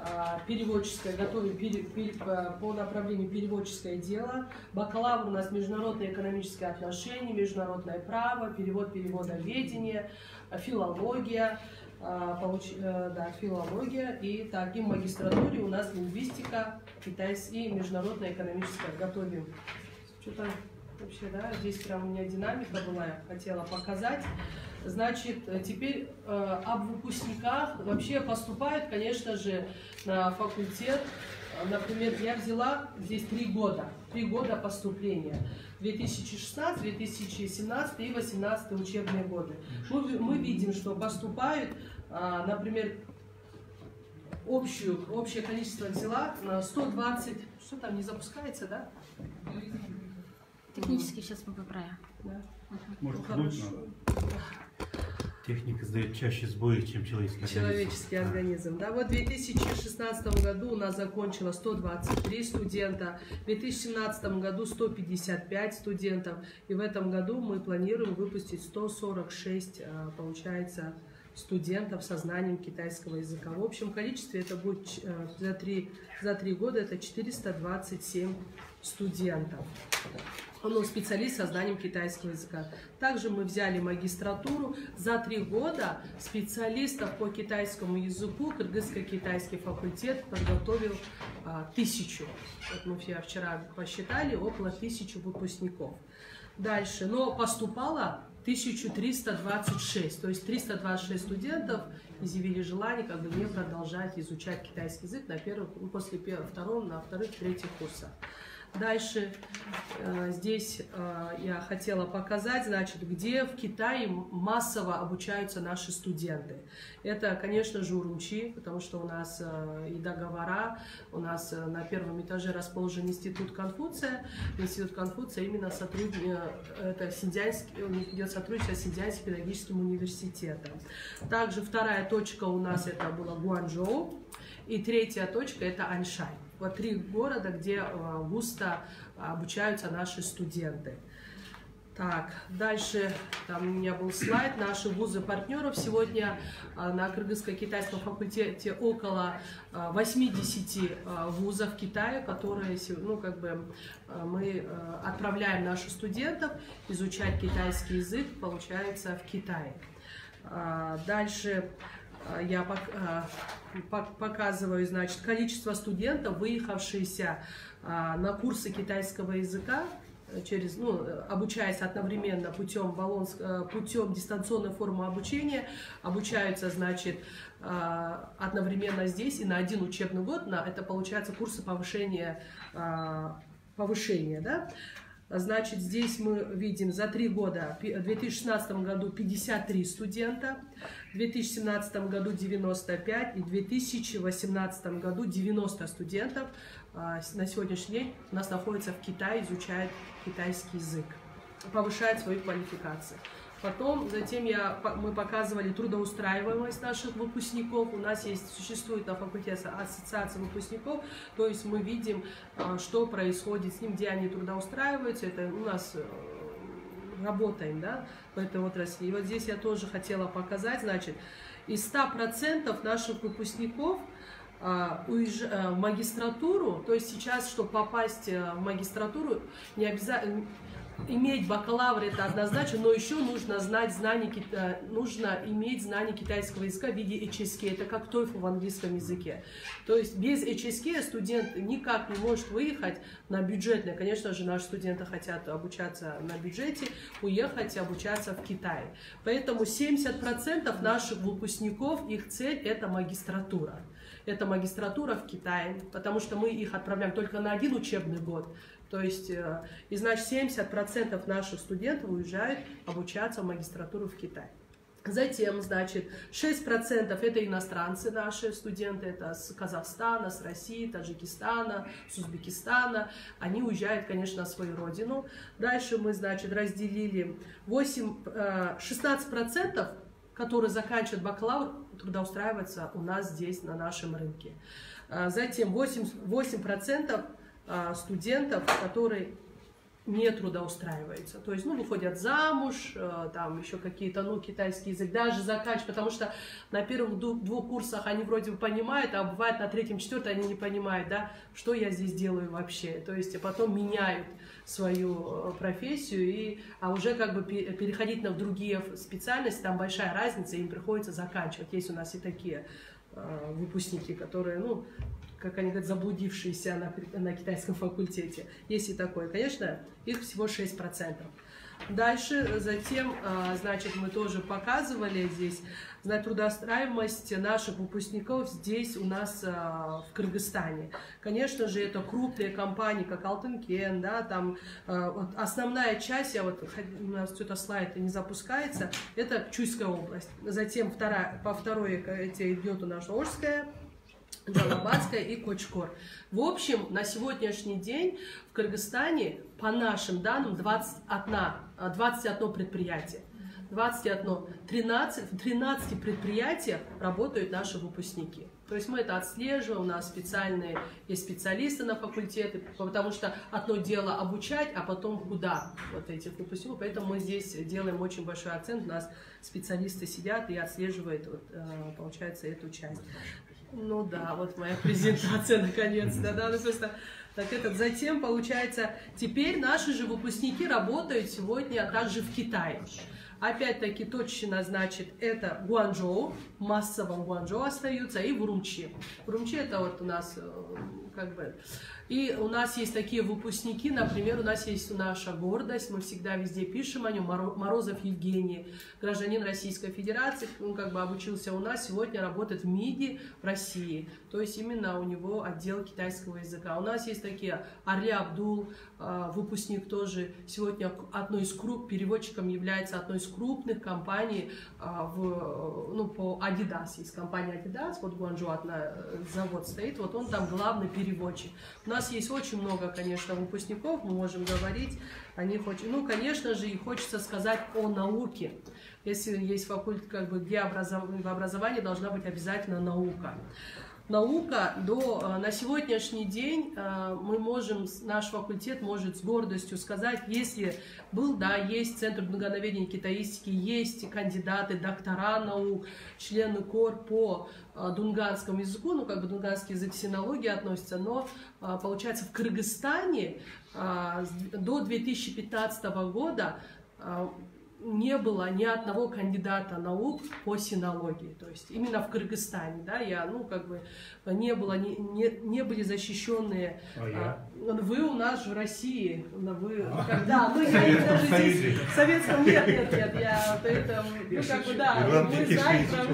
а, переводческое, готовим пере- пере- по направлению переводческое дело. Бакалавр у нас международные экономические отношения, международное право, перевод переводоведение, а, филология, а, получ- э, да, филология. И так, и магистратуре у нас лингвистика, китайский и международное экономическое. Готовим. Что-то вообще, да, здесь прям у меня динамика была, я хотела показать. Значит, теперь э, об выпускниках вообще поступают, конечно же, на факультет. Например, я взяла здесь три года, три года поступления. 2016, 2017 и 2018 учебные годы. Мы, мы видим, что поступают, а, например, общую, общее количество взяла на 120, что там не запускается, да? Технически сейчас мы поправим. Да. Может, Ну? Техника сдает чаще сбои, чем человеческий организм. Человеческий Да. организм. Да, вот в 2016 году у нас закончило 123 студента, в 2017 году 155 студентов, и в этом году мы планируем выпустить 146, а, получается, студентов со знанием китайского языка. В общем количестве это будет э, за три, за три года это 427 студентов. Ну, специалист со знанием китайского языка. Также мы взяли магистратуру. За три года специалистов по китайскому языку Кыргызско-китайский факультет подготовил а, тысячу. Вот мы вчера посчитали, около тысячи выпускников. Дальше, но поступало 1326, то есть 326 студентов изъявили желание как бы не продолжать изучать китайский язык на первых, ну, после первого, второго, на вторых, третьих курсах. Дальше э, здесь э, я хотела показать, значит, где в Китае массово обучаются наши студенты. Это, конечно же, Урумчи, потому что у нас э, и договора, у нас на первом этаже расположен институт Конфуция. Институт Конфуция именно сотрудник, это у них идет сотрудничество с Синьцзянским педагогическим университетом. Также вторая точка у нас это была Гуанчжоу, и третья точка это Аньшань. Три города, где э, густо обучаются наши студенты. Так, дальше там у меня был слайд. Наши вузы партнеров сегодня а, на Кыргызско-китайском факультете около а, 80 а, вузов Китая, которые ну, как бы, а, мы а, отправляем наших студентов изучать китайский язык, получается, в Китае. А, Дальше а, я пок- показываю, значит, количество студентов, выехавшихся а, на курсы китайского языка, э, через, ну, э, обучаясь одновременно путем, баллонс, э, путем дистанционной формы обучения, обучаются, значит, одновременно здесь и на один учебный год, на, это получается курсы повышения, повышения, да, Значит, здесь мы видим за три года, в 2016 году 53 студента, в 2017 году 95 и в 2018 году 90 студентов а, на сегодняшний день у нас находится в Китае, изучает китайский язык, повышает свою квалификацию. Потом, затем я, мы показывали трудоустраиваемость наших выпускников. У нас есть, существует на факультете ассоциация выпускников, то есть мы видим, а, что происходит с ним, где они трудоустраиваются. Это у нас э, работаем, да, в этой отрасли. И вот здесь я тоже хотела показать, значит, из 100% наших выпускников а, уезж- а, в магистратуру, то есть сейчас, чтобы попасть э, в магистратуру, не обязательно иметь бакалавр это однозначно, но еще нужно знать знания, кита- нужно иметь знание китайского языка в виде HSK, это как TOEFL в английском языке. То есть без HSK студент никак не может выехать на бюджетное. Конечно же, наши студенты хотят обучаться на бюджете, уехать и обучаться в Китай. Поэтому 70% наших выпускников, их цель это магистратура. Это магистратура в Китае, потому что мы их отправляем только на один учебный год. То есть, э, и значит, 70% наших студентов уезжают обучаться в магистратуру в Китай. Затем, значит, 6% это иностранцы наши студенты, это с Казахстана, с России, Таджикистана, с Узбекистана. Они уезжают, конечно, на свою родину. Дальше мы, значит, разделили 8, э, 16%, которые заканчивают бакалавр, трудоустраиваются у нас здесь, на нашем рынке. А Затем 8%, 8% а, студентов, которые не трудоустраиваются. То есть, ну, выходят замуж, э, там еще какие-то, ну, китайский язык, даже заканчивают, потому что на первых двух курсах они вроде бы понимают, а бывает на третьем, четвертом они не понимают, да, что я здесь делаю вообще. То есть, и потом меняют свою э, профессию, и, а уже как бы пе- переходить на другие специальности, там большая разница, им приходится заканчивать. Есть у нас и такие э, выпускники, которые, ну, как они говорят, заблудившиеся на, на китайском факультете. Есть и такое. Конечно, их всего 6%. Дальше, затем, а, значит, мы тоже показывали здесь, значит, трудоустраиваемость наших выпускников здесь у нас а, в Кыргызстане. Конечно же, это крупные компании, как Алтынкен, да, там а, вот основная часть, я вот, у нас что-то слайд не запускается, это Чуйская область. Затем вторая, по второй эти идет у нас Ожская, Джалабадская и Кочкор. В общем, на сегодняшний день в Кыргызстане, по нашим данным, 21, а, 21 предприятие. 21, 13, в 13 предприятиях работают наши выпускники. То есть мы это отслеживаем, у нас специальные есть специалисты на факультеты, потому что одно дело обучать, а потом куда вот этих выпускников. Поэтому мы здесь делаем очень большой акцент, у нас специалисты сидят и отслеживают, вот, э, получается, эту часть. Ну да, вот моя презентация наконец-то, да, ну просто так этот. Затем, получается, теперь наши же выпускники работают сегодня также в Китае. Опять-таки точно, значит, это Гуанчжоу, массово Гуанчжоу остаются, и в Урумчи. Урумчи это вот у нас э, как бы... И у нас есть такие выпускники, например, у нас есть наша гордость, мы всегда везде пишем о нем, Моро- Морозов Евгений, гражданин Российской Федерации, он как бы обучился у нас, сегодня работает в МИДе в России, то есть именно у него отдел китайского языка. У нас есть такие Арли Абдул, выпускник тоже, сегодня одной из круп, переводчиком является одной из крупных компаний э, в, ну, по Adidas, есть компания Adidas, вот Гуанчжоу одна, э, завод стоит, вот он там главный переводчик. У нас есть очень много, конечно, выпускников, мы можем говорить о них очень, ну, конечно же, и хочется сказать о науке. Если есть факультет, как бы, где образов- в образовании должна быть обязательно наука. Наука до, э, на сегодняшний день э, мы можем, наш факультет может с гордостью сказать, если был, да, есть Центр многоноведения китаистики, есть кандидаты, доктора наук, члены КОР по э, дунганскому языку, ну, как бы дунганский язык синологии относится, но, получается, в Кыргызстане до 2015 года не было ни одного кандидата наук по синологии. То есть именно в Кыргызстане, да, я, ну, как бы, не было, не, не, не были защищенные. А я? Вы у нас в России, ну, вы, когда, ну, я даже здесь, в Советском, нет, нет, нет, я, поэтому, ну, как бы, да,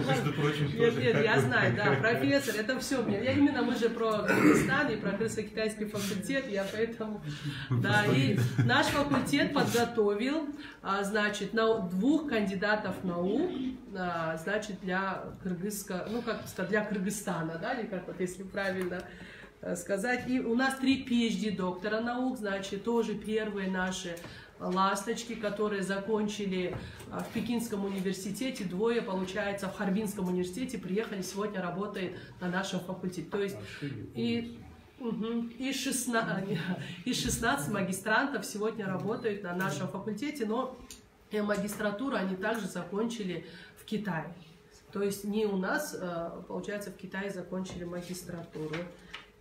между прочим, нет, нет, я знаю, да, профессор, это все мне. Я именно мы же про Кыргызстан и про кыргызско-китайский факультет, я поэтому, да, и наш факультет подготовил, а, значит, на двух кандидатов наук, а, значит, для кыргызска, ну, как для Кыргызстана, да, или как вот, если правильно сказать. И у нас три PhD доктора наук, значит, тоже первые наши ласточки, которые закончили а, в Пекинском университете, двое, получается, в Харбинском университете, приехали, сегодня работает на нашем факультете. То есть и, мгм, и, 16, и 16 магистрантов сегодня работают на нашем факультете, но э, магистратуру они также закончили в Китае. То есть не у нас, э, получается, в Китае закончили магистратуру.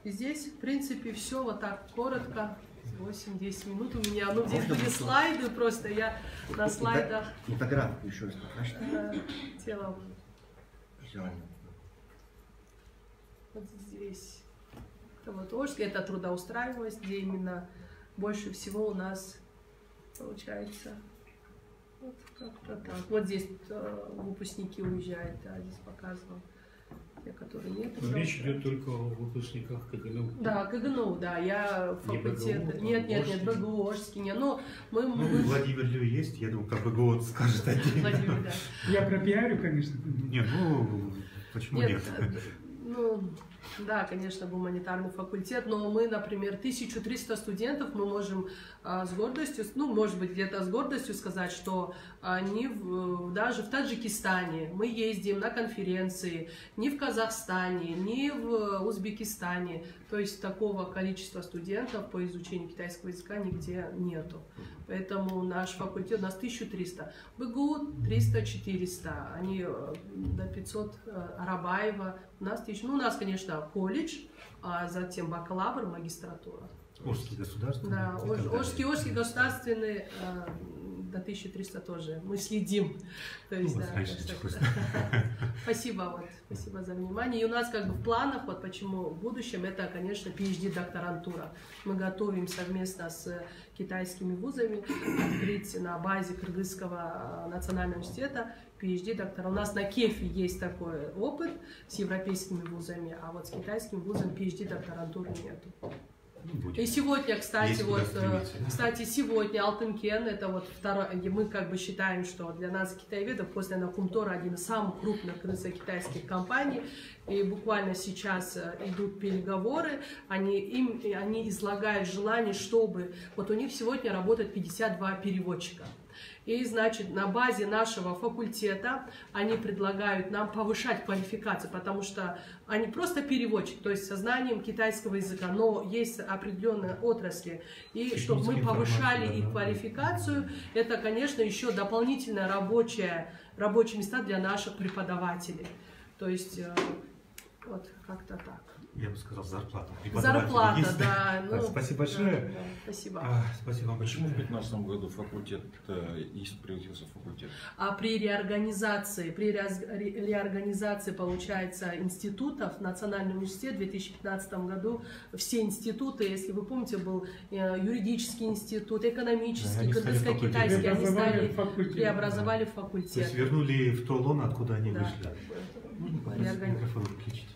И здесь, в принципе, все вот так коротко. 8-10 минут у меня. Ну, здесь Можно были слайды просто. Я на слайдах Фотографию еще раз покажите. э, хотела Визуально. вот здесь. Это вот это трудоустраиваемость, где именно больше всего у нас получается. Вот как-то так. Вот здесь э, выпускники уезжают, да, здесь показывал. Те, которые нет. Но речь идет только о выпускниках КГНУ. Да, КГНУ, да, я Не факультет. БГУ, а нет, нет, нет? БГУ, Ожский, нет. Ну, мы, Ну, мы- Владимир Лю есть, я думаю, как бы год скажет отдельно. Владимир, да. Я пропиарю, конечно. Нет, ну, почему Нет, нет? ну, да, конечно, гуманитарный факультет, но мы, например, 1300 студентов мы можем а, с гордостью, ну, может быть, где-то с гордостью сказать, что ни в- даже в Таджикистане мы ездим на конференции, ни в Казахстане, ни в Узбекистане, то есть такого количества студентов по изучению китайского языка нигде нету. Поэтому наш факультет, у нас 1300. БГУ 300-400, они э, до 500 э, Арабаева, у нас 1000. Ну, у нас, конечно, колледж, а затем бакалавр, магистратура. Ожский государственный. Да, Ож-. Ожский, Ожский государственный э, до 1300 тоже. Мы следим. То есть, Ну, да, так что-. Спасибо, вот, спасибо за внимание. И у нас как бы в планах, вот почему в будущем, это, конечно, PhD-докторантура. Мы готовим совместно с китайскими вузами открыть на базе Кыргызского э, национального университета PhD-доктора. У нас на КЕФе есть такой опыт с европейскими вузами, а вот с китайским вузом PhD-докторантуры нету. Ну, будет. И сегодня, кстати, Есть вот, кстати, сегодня Алтынкен, это вот второй, мы как бы считаем, что для нас китаеведов после Накумтора один из самых крупных китайских компаний, и буквально сейчас э, идут переговоры, они, им, они излагают желание, чтобы, вот у них сегодня работает 52 переводчика. И, значит, на базе нашего факультета они предлагают нам повышать квалификацию, потому что они просто переводчик, то есть со знанием китайского языка, но есть определенные отрасли. И чтобы мы повышали информация, их да. квалификацию, это, конечно, еще дополнительная рабочая, рабочие места для наших преподавателей. То есть э, вот как-то так. Я бы сказал, зарплата. Зарплата, есть? да. Ну, спасибо да, большое. да, спасибо. А, Спасибо вам Почему в большое. 2015 году факультет э, есть превратился в факультет? А при реорганизации, при реорганизации, получается, институтов, Национальный университет в 2015 году, все институты, если вы помните, был э, юридический институт, Да, экономический, они стали они Преобразовали стали, факультет. преобразовали То есть факультет. вернули в то лоно, откуда они Да, вышли. Можно микрофон выключить?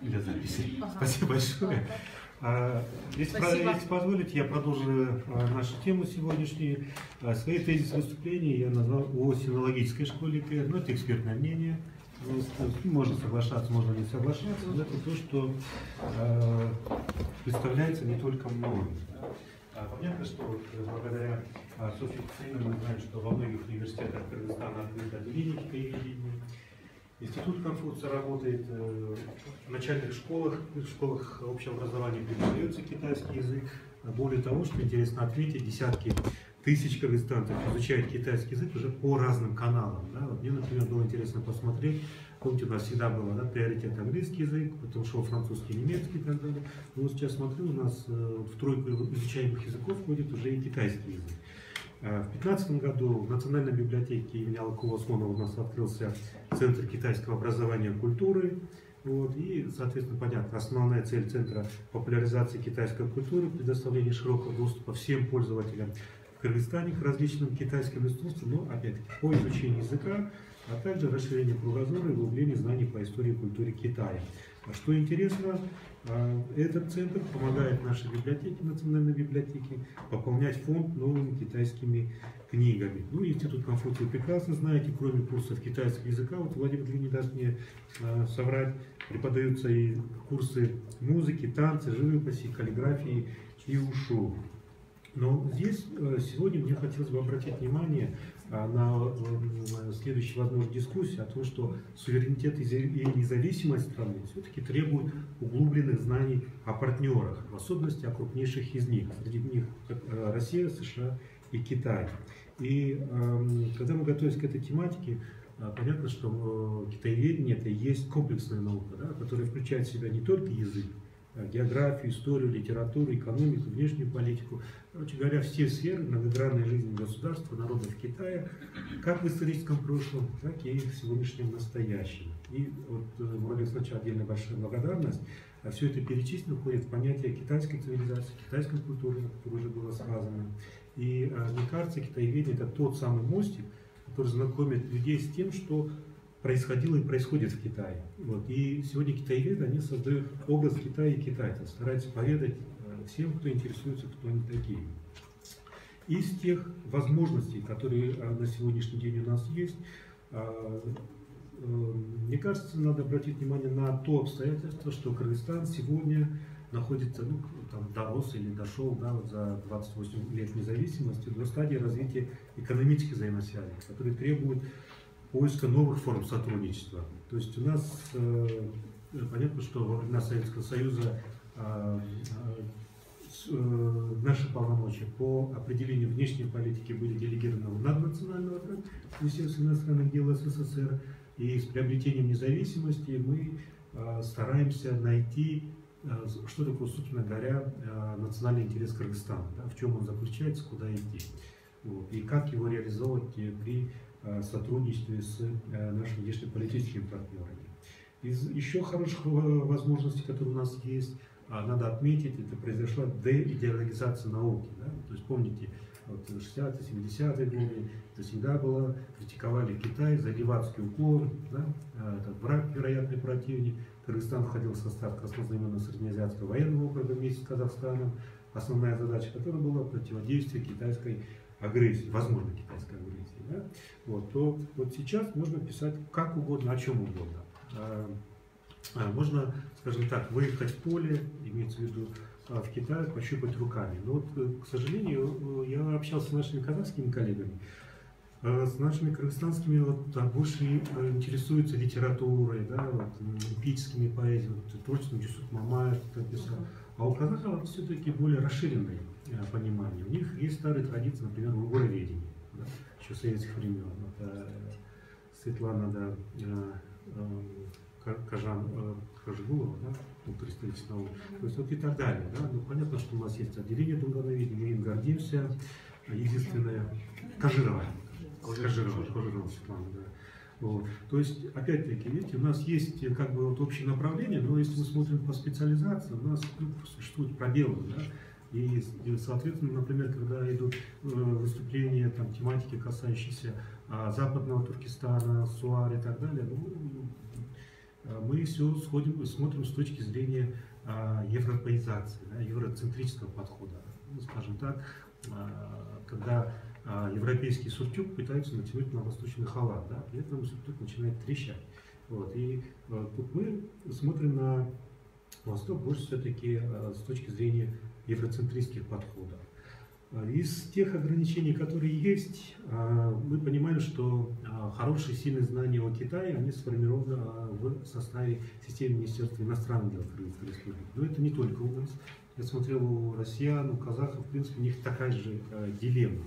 Для записи. Ага. Спасибо большое. Ага. А, Если, Спасибо. если позволите, я продолжу а, нашу тему сегодняшнюю. А, Свои тезис выступления я назвал о синологической школе КР, но это экспертное мнение. Ну, Можно соглашаться, можно не соглашаться, но это то, что а, представляется не только мной. А, Понятно, что вот, э, благодаря Софье мы знаем, что во многих университетах Кыргызстана открыто отделение китаеведения. Институт Конфуция работает э, в начальных школах, в школах общего образования преподается китайский язык. А Более того, что интересно отметить, десятки тысяч кыргызстанцев изучают китайский язык уже по разным каналам. Да? Вот мне, например, было интересно посмотреть, помните, у нас всегда был да, приоритет английский язык, потом шел французский, немецкий и так далее. Но вот сейчас смотрю, у нас э, в тройку изучаемых языков входит уже и китайский язык. А В 2015 году в Национальной библиотеке имени Алкова Осмонова у нас открылся Центр китайского образования и культуры. Вот, и, соответственно, понятно, основная цель Центра популяризации китайской культуры, предоставление широкого доступа всем пользователям в Кыргызстане к различным китайским ресурсам, но, опять-таки, по изучению языка, а также расширение кругозора и углубление знаний по истории и культуре Китая. А что интересно, а, этот центр помогает нашей библиотеке, национальной библиотеке, пополнять фонд новыми китайскими книгами. Ну, Институт Конфуция прекрасно знаете, кроме курсов китайского языка, вот Владимир Ильин не даст мне а, соврать, преподаются и курсы музыки, танцы, живописи, каллиграфии и ушу. Но здесь э, сегодня мне хотелось бы обратить внимание на э, следующую возможную дискуссию о том, что суверенитет и независимость страны все-таки требуют углубленных знаний о партнерах, в особенности о крупнейших из них. Среди них э, Россия, США и Китай. И эм, когда мы готовились к этой тематике, а, понятно, что э, китаеведение это и есть комплексная наука, да, которая включает в себя не только язык, э, географию, историю, литературу, экономику, внешнюю политику. Короче говоря, все сферы многогранной жизни государства, народов Китая, как в историческом прошлом, так и в сегодняшнем настоящем. И вот э, Муравей Александрович, отдельно большая благодарность. А все это перечислено входит в понятие китайской цивилизации, китайской культуры, которое уже было сказано. И э, мне кажется, китаеведение это тот самый мостик, который знакомит людей с тем, что происходило и происходит в Китае. Вот. И сегодня китаеведы, они создают образ Китая и китайцев, стараются поведать э, всем, кто интересуется, кто они такие. Из тех возможностей, которые э, на сегодняшний день у нас есть, э, мне кажется, надо обратить внимание на то обстоятельство, что Кыргызстан сегодня находится, ну, там, дорос или дошел да, вот за 28 лет независимости до стадии развития экономических взаимосвязей, которые требуют поиска новых форм сотрудничества. То есть у нас э, понятно, что во времена Советского Союза э, э, наши полномочия по определению внешней политики были делегированы в наднациональный орган Министерства иностранных дел СССР. И с приобретением независимости мы э, стараемся найти, э, что такое, собственно говоря, э, национальный интерес Кыргызстана, да, в чем он заключается, куда идти. Вот, и как его реализовывать при Э, сотрудничестве с э, нашими внешнеполитическими партнерами. Из еще хороших э, возможностей, которые у нас есть, а, надо отметить, это произошла деидеологизация науки. Да? То есть помните, вот 60-е, 70-е годы, это всегда было, критиковали Китай за левацкий укор, да? это враг, вероятный противник. Кыргызстан входил в состав Краснознаменного Среднеазиатского военного округа вместе с Казахстаном. Основная задача которой была противодействие китайской агрессии, возможно, китайской агрессии да, вот, то вот сейчас можно писать как угодно, о чем угодно. А, а, можно, скажем так, выехать в поле, имеется в виду а, в Китае, пощупать руками. Но вот, э, к сожалению, э, я общался с нашими казахскими коллегами, а, с нашими кыргызстанскими вот, да, больше э, интересуются литературой, да, вот, эпическими поэзиями, вот, творчеством Юсуф Мамаев написал. А у казахов все-таки более расширенное понимание. У них есть старые традиции, например, в угороведении еще советских времен. Это Светлана да, э, э, Кажан э, Кажгулова, да, доктор исторических наук. То есть вот и так далее. Да? Ну, понятно, что у нас есть отделение дунгановедения, мы им гордимся. Единственное, Кажирова. Кажирова, Кажирова Светлана, да. Вот. То есть, опять-таки, видите, у нас есть как бы вот общее направление, но если мы смотрим по специализации, у нас ну, существуют пробелы. Да? И, соответственно, например, когда идут э, выступления, там, тематики, касающиеся а, Западного Туркестана, Суар и так далее, ну, э, мы все сходим, смотрим с точки зрения а, европеизации, да, евроцентрического подхода. Ну, скажем так, а, когда европейский суртюк пытается натянуть на восточный халат, да, при этом суртюк начинает трещать. Вот, и а, тут мы смотрим на Восток больше все-таки с точки зрения евроцентристских подходов. А, из тех ограничений, которые есть, а, мы понимаем, что а, хорошие, сильные знания о Китае, они сформированы в составе системы Министерства иностранных дел Крымской Республики. Но это не только у нас. Я смотрел у россиян, у казахов, в принципе, у них такая же дилемма.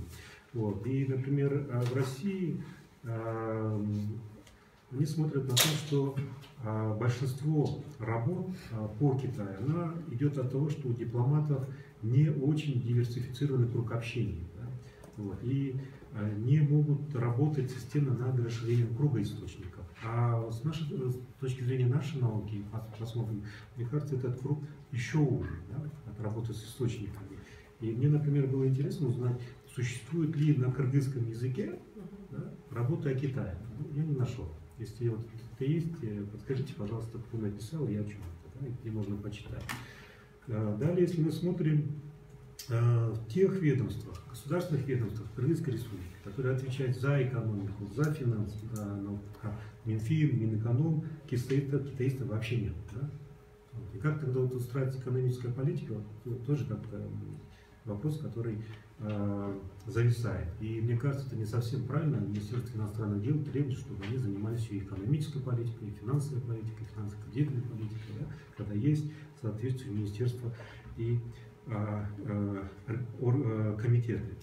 Вот. И, например, в России они смотрят на то, что а, большинство работ а, по Китаю она идет от того, что у дипломатов не очень диверсифицированный круг общения. Да? Вот, и а, не могут работать системно над расширением круга источников. А с, нашей, с точки зрения нашей науки, посмотрим, мне кажется, этот круг еще уже да, от работы с источниками. И мне, например, было интересно узнать, существует ли на кыргызском языке да, работа о Китае. Ну, я не нашел. Если вот это есть, подскажите, пожалуйста, кто написал и о чем да, где можно почитать. А, далее, если мы смотрим а, в тех ведомствах, государственных ведомствах Кыргызской республики, которые отвечают за экономику, за финансы, да, ну, Минфин, Минэконом, китаистов, китаистов вообще нет. Да? И как тогда вот устраивать экономическая политика, вот, тоже как вопрос, который зависает. И мне кажется, это не совсем правильно. Министерство иностранных дел требует, чтобы они занимались и экономической политикой, и финансовой политикой, и финансово-кредитной политикой, да, когда есть соответствие министерства и э, э, э, комитеты.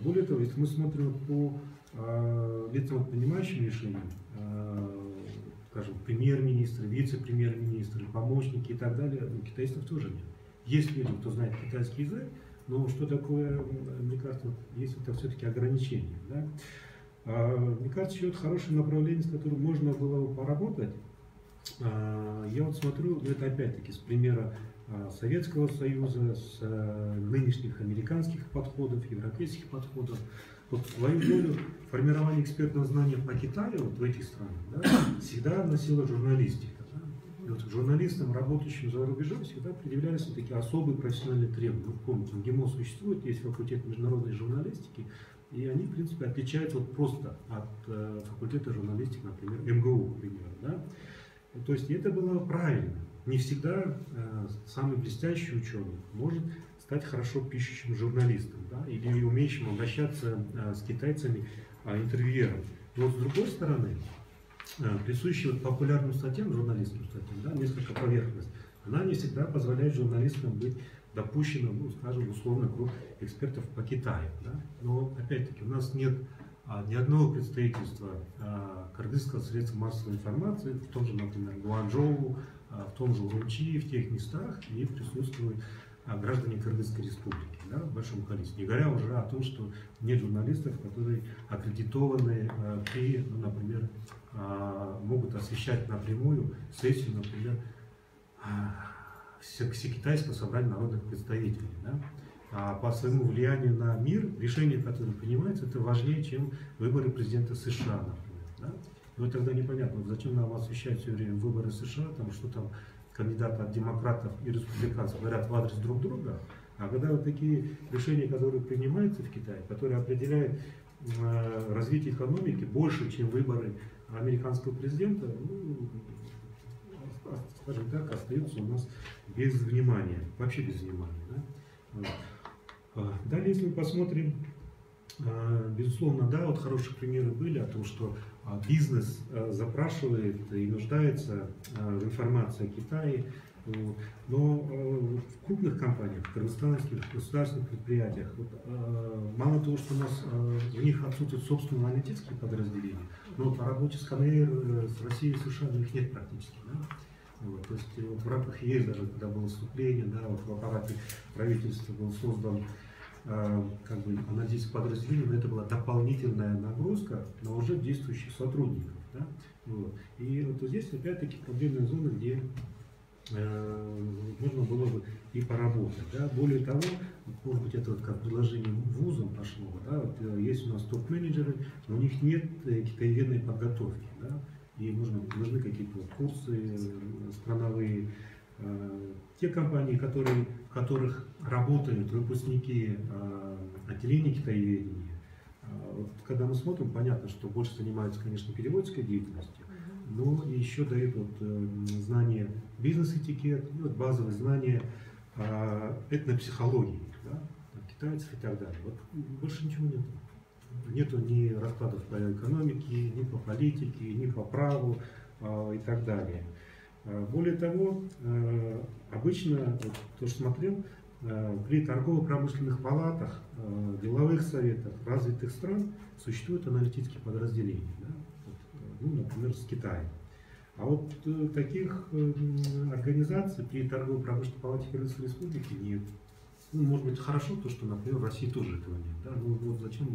Более того, если мы смотрим по э, лицам понимающим решениям, э, скажем, премьер-министр, вице-премьер-министр, помощники и так далее, у китайцев тоже нет. Есть люди, кто знает китайский язык, но что такое, мне кажется, есть это все-таки ограничение. Да? А, мне кажется, еще это хорошее направление, с которым можно было бы поработать. А, я вот смотрю, ну это опять-таки с примера а, Советского Союза, с нынешних американских подходов, европейских подходов. Вот свою долю формирования экспертного знания по Китаю вот в этих странах да, всегда носила журналистика. Вот журналистам, работающим за рубежом, всегда предъявлялись вот такие особые профессиональные требования. Вы помните, в ГИМО существует, есть факультет международной журналистики, и они, в принципе, отличаются вот просто от э, факультета журналистики, например, МГУ, к примеру. Да? То есть это было правильно. Не всегда э, самый блестящий ученый может стать хорошо пишущим журналистом да? или умеющим обращаться э, с китайцами э, интервьюером. Но с другой стороны, Э, присущая вот популярным статьям, журналистским статьям, да, несколько поверхность, она не всегда позволяет журналистам быть допущенным, ну, скажем, условно, круг экспертов по Китаю. Да? Но, опять-таки, у нас нет а, ни одного представительства а, кыргызского средства массовой информации, в том же, например, Гуанчжоу, а, в том же Урумчи, в тех местах, где присутствуют а, граждане Кыргызской республики да, в большом количестве. Не говоря уже о том, что нет журналистов, которые аккредитованы а, при, ну, например, могут освещать напрямую сессию, например, а, Всекитайского собрания народных представителей. Да? А по своему влиянию на мир, решения, которые принимаются, это важнее, чем выборы президента США, например. Да? Но тогда непонятно, зачем нам освещать все время выборы США, там, что там кандидаты от демократов и республиканцев говорят в адрес друг друга, а когда вот такие решения, которые принимаются в Китае, которые определяют э, развитие экономики больше, чем выборы американского президента, ну, скажем так, остаются у нас без внимания, вообще без внимания. Да? А, далее, если мы посмотрим, а, безусловно, да, вот хорошие примеры были о том, что а, бизнес запрашивает и нуждается в информации о Китае, но в крупных компаниях, в кыргызстанских государственных предприятиях, вот, мало того, что у нас в них отсутствуют собственные аналитические подразделения, но по работе с КНР, э, с Россией, у них нет практически. Да? Вот, то есть вот в рамках ЕС даже, когда было вступление, да, вот в аппарате правительства был создан э, как бы аналитическое подразделение, но это была дополнительная нагрузка на уже действующих сотрудников. Да? Вот. И вот здесь опять-таки проблемная зона, где э, можно было бы и поработать. Да? Более того, может быть, это вот как предложение вузам пошло. Да? Вот, э, есть у нас топ-менеджеры, но у них нет э, китаеведной подготовки. Да? И нужны, нужны какие-то вот курсы э, страновые. Те компании, которые, в которых работают выпускники отделения китаеведения, вот, когда мы смотрим, понятно, что больше занимаются, конечно, переводческой деятельностью, но еще дают вот, знания бизнес-этикет, вот, базовые знания этнопсихологии да, китайцев и так далее. Вот больше ничего нет. Нету ни раскладов по экономике, ни по политике, ни по праву а, и так далее. А, более того, а, обычно, вот, кто смотрел, а, при торгово-промышленных палатах, деловых советах развитых стран существуют аналитические подразделения. Да? Ну, например, с Китаем. А вот э, таких э, организаций при торгово-промышленной палате Кыргызской Республики нет. Ну, может быть, хорошо то, что, например, в России тоже этого нет. Да? Ну, вот зачем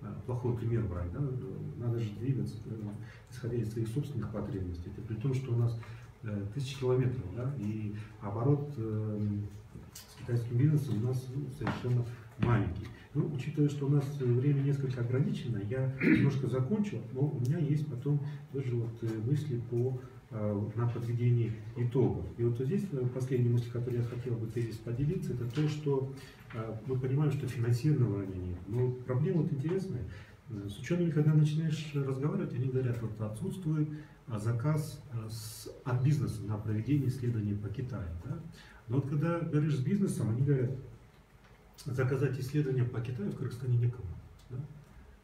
э, плохой пример брать? Да? Надо же двигаться, исходя из своих собственных потребностей. Это при том, что у нас тысячи километров, да? и оборот с китайским бизнесом у нас ну, совершенно маленький. Ну, учитывая, что у нас время несколько ограничено, я немножко закончу, но у меня есть потом тоже вот э, мысли по э, на подведении итогов. И вот здесь э, последняя мысль, которую я хотел бы здесь поделиться, это то, что мы понимаем, что финансирования нет. Но проблема вот интересная. С учеными, когда начинаешь разговаривать, они говорят, вот отсутствует заказ от бизнеса на проведение исследований по Китаю. Да? Но вот когда говоришь с бизнесом, они говорят, заказать исследования по Китаю в Кыргызстане некому. Да?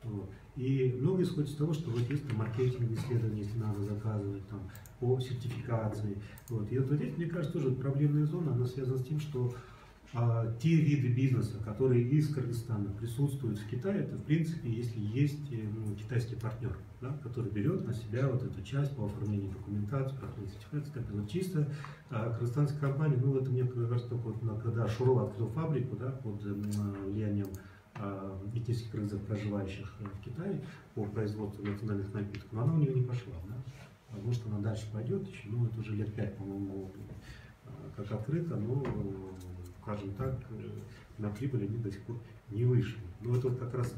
Вот. И много исходит из того, что вот есть там, маркетинг исследования, если надо заказывать, там, по сертификации. Вот. И вот здесь, мне кажется, тоже проблемная зона, она связана с тем, что а, те виды бизнеса, которые из Кыргызстана присутствуют в Китае, это в принципе, если есть э, ну, китайский партнер, да, который берет на себя вот эту часть по оформлению документации, проходит сертификацию, так далее. Чисто а, кыргызстанская компания, ну это мне кажется, только вот, когда Шуров открыл фабрику, да, под э, влиянием а, этнических кыргызов, проживающих в Китае по производству национальных напитков, но она у него не пошла, да. А Может, она дальше пойдет еще, ну это уже лет пять, по-моему, а, как открыто, но скажем так, э, на прибыль они до сих пор не вышли. Но это вот как раз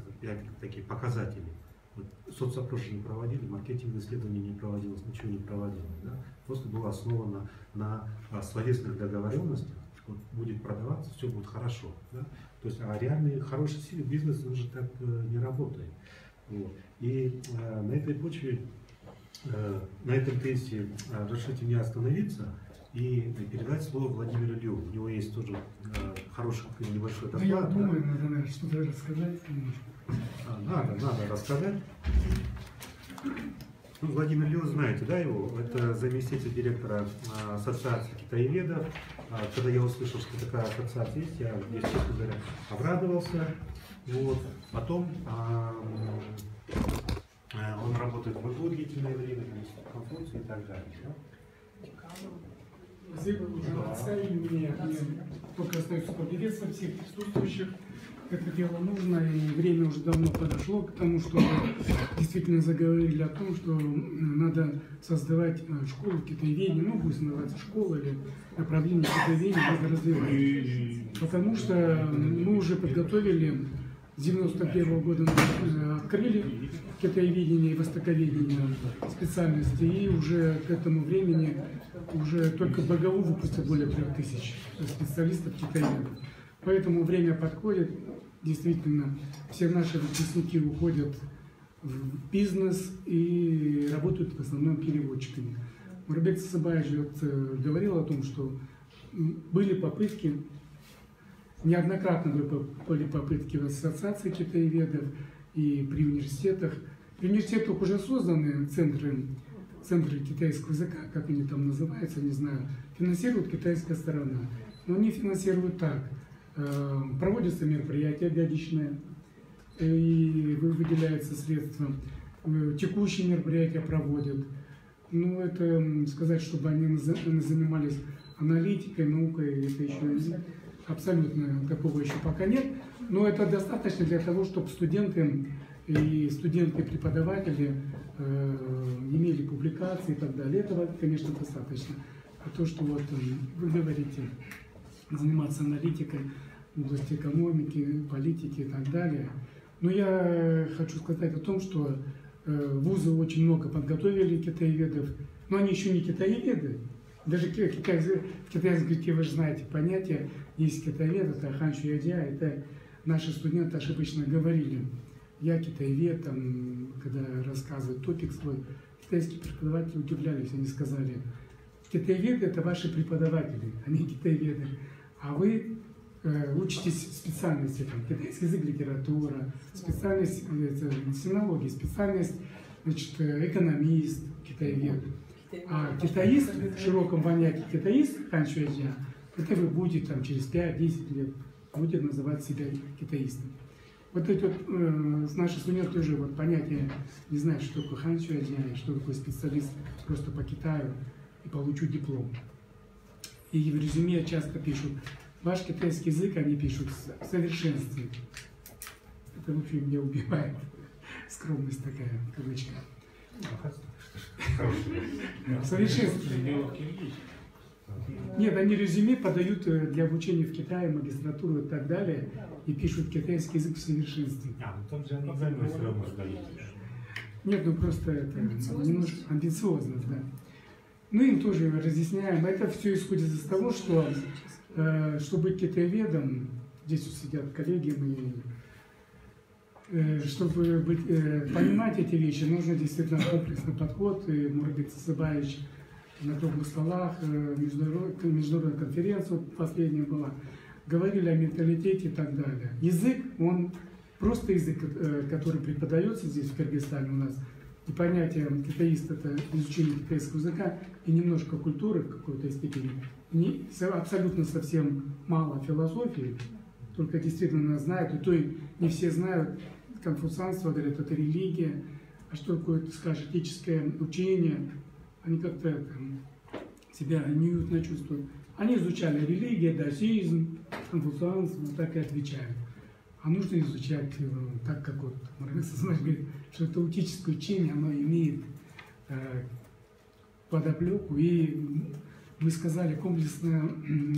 такие показатели. Вот соцопросы не проводили, маркетинговые исследования не проводилось, ничего не проводилось. Да? Просто было основано на а, словесных договоренностях, вот будет продаваться, все будет хорошо. Да? То есть, а реальный хороший сильный бизнес уже так э, не работает. Вот. И э, на этой почве, на этом тесте э, разрешите мне остановиться и передать слово Владимиру Лю. У него есть тоже э, хороший небольшой Ну, доклад. я да. думаю, надо, наверное, что-то рассказать. А, надо, надо рассказать. Ну, Владимир Леон, знаете, да, его? Это заместитель директора Ассоциации китаеведов. А, Когда я услышал, что такая ассоциация есть, я, если честно говоря, обрадовался. Вот. Потом он работает в ИГУ длительное время, в Конфуции и так далее. да. Спасибо, уже Да. отставили мне. Мне только остается поприветствовать всех присутствующих. Это дело нужно, и время уже давно подошло к тому, чтобы действительно заговорили о том, что надо создавать э, школу китаеведения, ну пусть называется школа или направление китаеведения надо развивать. Потому что мы уже подготовили с 91 года э, открыли китаеведение и востоковедение специальности, и уже к этому времени уже только БГУ выпустил более трех тысяч специалистов китаеведов. Поэтому время подходит, действительно, все наши выпускники уходят в бизнес и работают в основном переводчиками. Мурбек Сасабаевич вот, э, говорил о том, что были попытки Неоднократно были поп- были попытки в ассоциации китаеведов и при университетах. При университетах уже созданы центры, центры китайского языка, как они там называются, не знаю. Финансирует китайская сторона. Но они финансируют так. Э, Проводятся мероприятия годичные, э, и вы- выделяются средства. Э, Текущие мероприятия проводят. Ну, это сказать, чтобы они занимались аналитикой, наукой, это еще абсолютно такого еще пока нет. Но это достаточно для того, чтобы студенты и студенты, и преподаватели э, имели публикации и так далее. Этого, конечно, достаточно. А то, что вот м, вы говорите, заниматься аналитикой в области экономики, политики и так далее. Но я хочу сказать о том, что э, вузы очень много подготовили китаеведов, но они еще не китаеведы. Даже в китайском языке вы же знаете понятие, есть китаевед, это хан Шуядя, это наши студенты ошибочно говорили. Я китаевед, там, когда рассказывают топик свой, китайские преподаватели удивлялись, они сказали, китаеведы это ваши преподаватели, они китаеведы, а вы э, учитесь специальности, там, китайский язык, литература, специальность э, это, синология, специальность значит, э, экономист, китаевед. А китаист, в широком понятии китаист, Хан Шуэджа, это вы будете там через 5-10 лет, будете называть себя китаистом. Вот эти вот, э, наши студенты тоже вот понятие, не знают, что такое Хан Шуэджа, что такое специалист просто по Китаю и получу диплом. И в резюме часто пишут, ваш китайский язык, они пишут, в совершенстве. Это, в общем, меня убивает. Скромность такая, в кавычках. Киргизии. Нет, они резюме подают э, для обучения в Китае, магистратуру и так далее, и пишут китайский язык в совершенстве. А, ну там же они экзамены все равно сдают. Нет, ну просто это немножко амбициозность, да. Ну им тоже разъясняем. Это все исходит из того, что э, чтобы быть китаеведом, здесь сидят коллеги мои, чтобы быть, э, понимать эти вещи, нужно действительно комплексный подход. И Мурбек Цесыбаевич на круглых столах, э, международ- международная конференция вот последняя была, говорили о менталитете и так далее. Язык, он просто язык, э, который преподается здесь, в Кыргызстане у нас, и понятие китаист – это изучение китайского языка и немножко культуры в какой-то степени, не, абсолютно совсем мало философии, только действительно знают, и то и не все знают, конфуцианство, говорят, это религия, а что такое, так скажем, этическое учение, они как-то себя неуютно чувствуют. Они изучали религию, даосизм, конфуцианство, так и отвечают. А нужно изучать э, так, как вот Маркс говорит, что это утическое учение, оно имеет э, подоплеку. И мы сказали, комплексное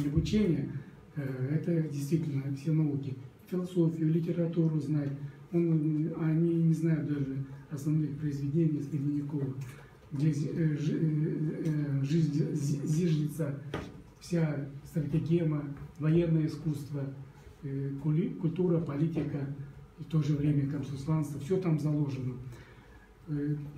обучение э, – это действительно все науки. Философию, литературу знать. Он, они не знают даже основных произведений Средневековых, где э, э, жизнь зиждется вся стратегема, военное искусство, культура, политика и в то же время консультантство, все там заложено.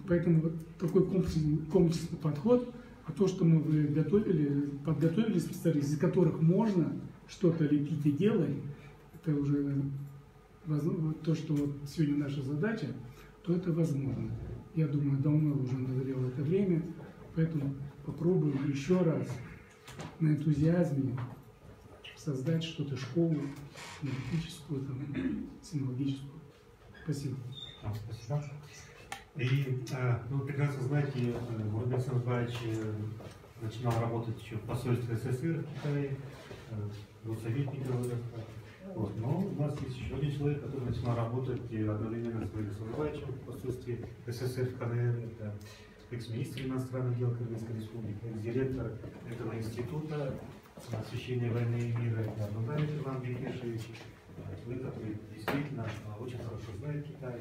Поэтому вот такой комплексный, комплексный подход, а то, что мы готовили, подготовили специалисты, из которых можно что-то лепить и делать, это уже то, что вот сегодня наша задача, то это возможно. Я думаю, давно уже назрело это время, поэтому попробуем еще раз на энтузиазме создать что-то, школу, аналитическую, там, синологическую. Спасибо. И э, вы прекрасно знаете, Владимир Александрович начинал работать еще в посольстве СССР в Китае, был советником вот. Но у нас есть еще один человек, который начинал работать одновременно с Владимиром Александровичем в посольстве СССР КНР. Это экс-министр иностранных дел Кыргызской республики, экс-директор этого института освещения войны и мира, это Абдулаев Иван Бекешевич, человек, который действительно очень хорошо знает Китай.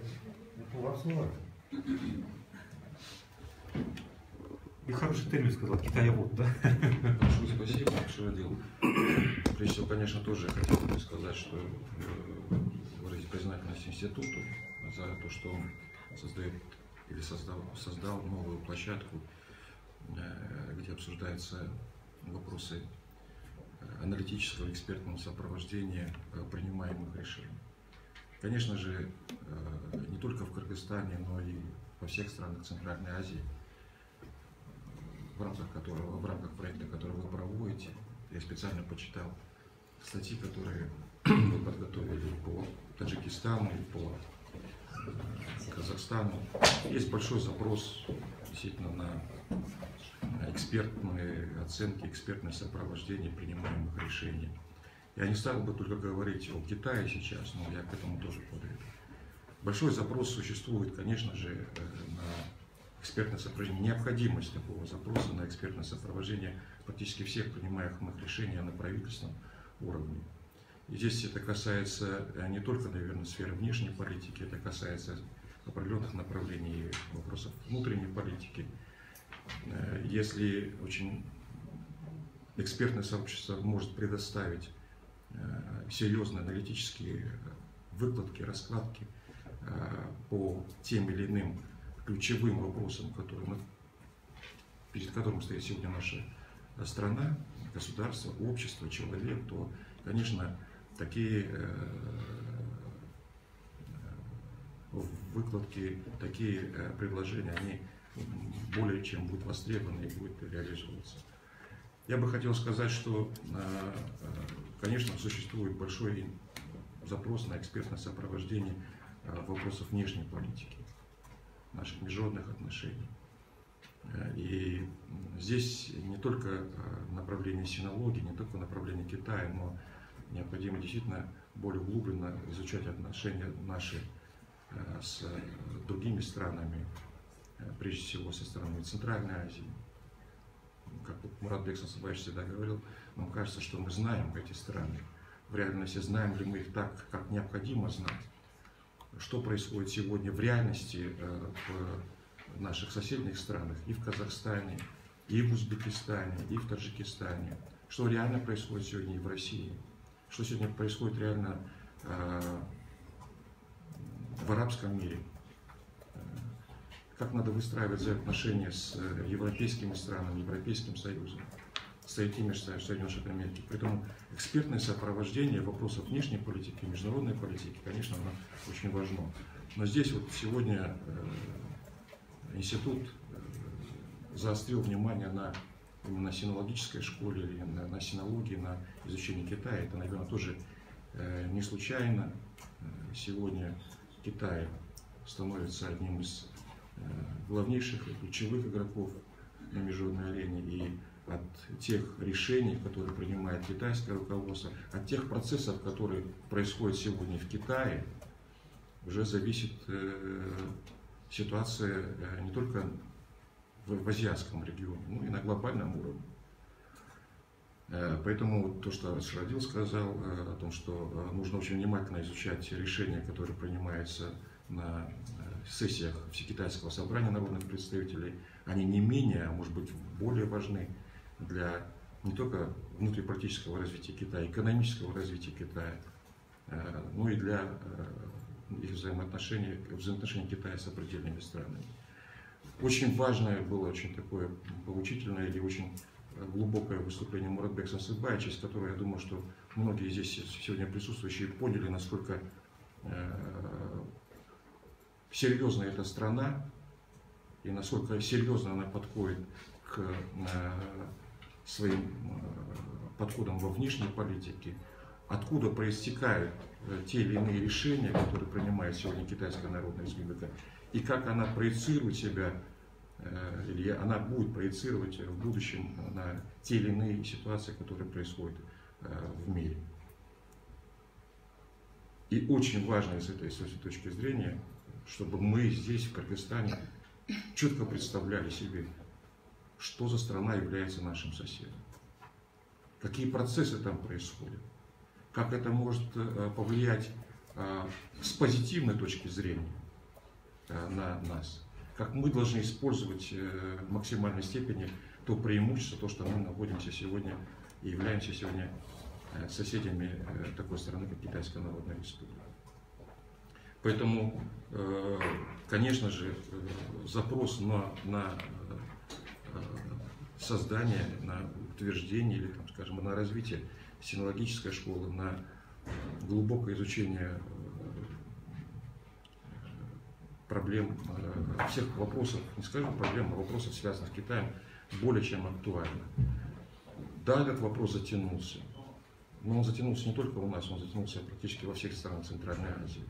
Это вам слово. И хороший термин сказал, китаевод, да? Большое спасибо, дело. Прежде всего, конечно, тоже хотел бы сказать, что э, выразить признательность институту за то, что он создает или создал, создал новую площадку, э, где обсуждаются вопросы э, аналитического экспертного сопровождения принимаемых решений. Конечно же, не только в Кыргызстане, но и во всех странах Центральной Азии, в рамках которого, в рамках проекта, который вы проводите, я специально почитал статьи, которые вы подготовили по Таджикистану и по э, Казахстану. Есть большой запрос действительно на экспертные оценки, экспертное сопровождение принимаемых решений. Я не стал бы только говорить о Китае сейчас, но я к этому тоже подойду. Большой запрос существует, конечно же, э, на экспертное сопровождение, необходимость такого запроса на экспертное сопровождение практически всех принимаемых решений на правительственном уровне. И здесь это касается э, не только, наверное, сферы внешней политики, это касается определенных направлений вопросов внутренней политики. Э, если очень экспертное сообщество может предоставить серьезные аналитические выкладки, раскладки – Э, по тем или иным ключевым вопросам, которые мы, перед которым стоит сегодня наша страна, государство, общество, человек, то, конечно, такие э, выкладки, такие э, предложения, они более чем будут востребованы и будут реализовываться. Я бы хотел сказать, что, конечно, существует большой запрос на экспертное сопровождение Э, вопросов внешней политики, наших международных отношений. Э, и здесь не только э, направление синологии, не только направление Китая, но необходимо действительно более углубленно изучать отношения наши с другими странами, прежде всего со странами Центральной Азии. Как Мурат Бексон Сабаевич всегда говорил, нам кажется, что мы знаем эти страны. В реальности знаем ли мы их так, как необходимо знать что происходит сегодня в реальности э, в наших соседних странах, и в Казахстане, и в Узбекистане, и в Таджикистане, что реально происходит сегодня и в России, что сегодня происходит реально э, в арабском мире, э, как надо выстраивать взаимоотношения с европейскими странами, Европейским Союзом с этими Соединенных Штатов Америки. Поэтому экспертное сопровождение вопросов внешней политики, международной политики, конечно, оно очень важно. Но здесь вот сегодня э, институт э, заострил внимание на именно синологической школе на, на синологии, на изучении Китая. Это, наверное, тоже э, не случайно. Сегодня Китай становится одним из главнейших и ключевых игроков на международной арене. И от тех решений, которые принимает китайское руководство, от тех процессов, которые происходят сегодня в Китае, уже зависит э, ситуация э, не только в, в азиатском регионе, но и на глобальном уровне. Э, поэтому то, что Шрадил сказал о том, что нужно очень внимательно изучать решения, которые принимаются на сессиях Всекитайского собрания народных представителей, они не менее, а может быть более важны для не только внутриполитического развития Китая, экономического развития Китая, но и для их взаимоотношений, взаимоотношений Китая с определенными странами. Очень важное было, очень такое поучительное или очень глубокое выступление Муратбека Сансыбаевича, из которого я думаю, что многие здесь сегодня присутствующие поняли, насколько э, серьезна эта страна и насколько серьезно она подходит к э, своим э, подходам во внешней политике, откуда проистекают те или иные решения, которые принимает сегодня Китайская Народная Республика, и как она проецирует себя Э, или она будет проецировать в будущем на те или иные ситуации, которые происходят э, в мире. И очень важно с этой, с этой точки зрения, чтобы мы здесь, в Кыргызстане, четко представляли себе, что за страна является нашим соседом, какие процессы там происходят, как это может э, повлиять с позитивной точки зрения на нас? Как мы должны использовать э, в максимальной степени то преимущество, то, что мы находимся сегодня и являемся сегодня э, соседями э, такой страны, как Китайская Народная Республика. Поэтому, конечно же, запрос на, на создание, на утверждение или, там, скажем, на развитие синологической школы, на глубокое изучение проблем, э, всех вопросов, не скажем проблем, а вопросов, связанных с Китаем, более чем актуально. Да, этот вопрос затянулся. Но он затянулся не только у нас, он затянулся практически во всех странах Центральной Азии.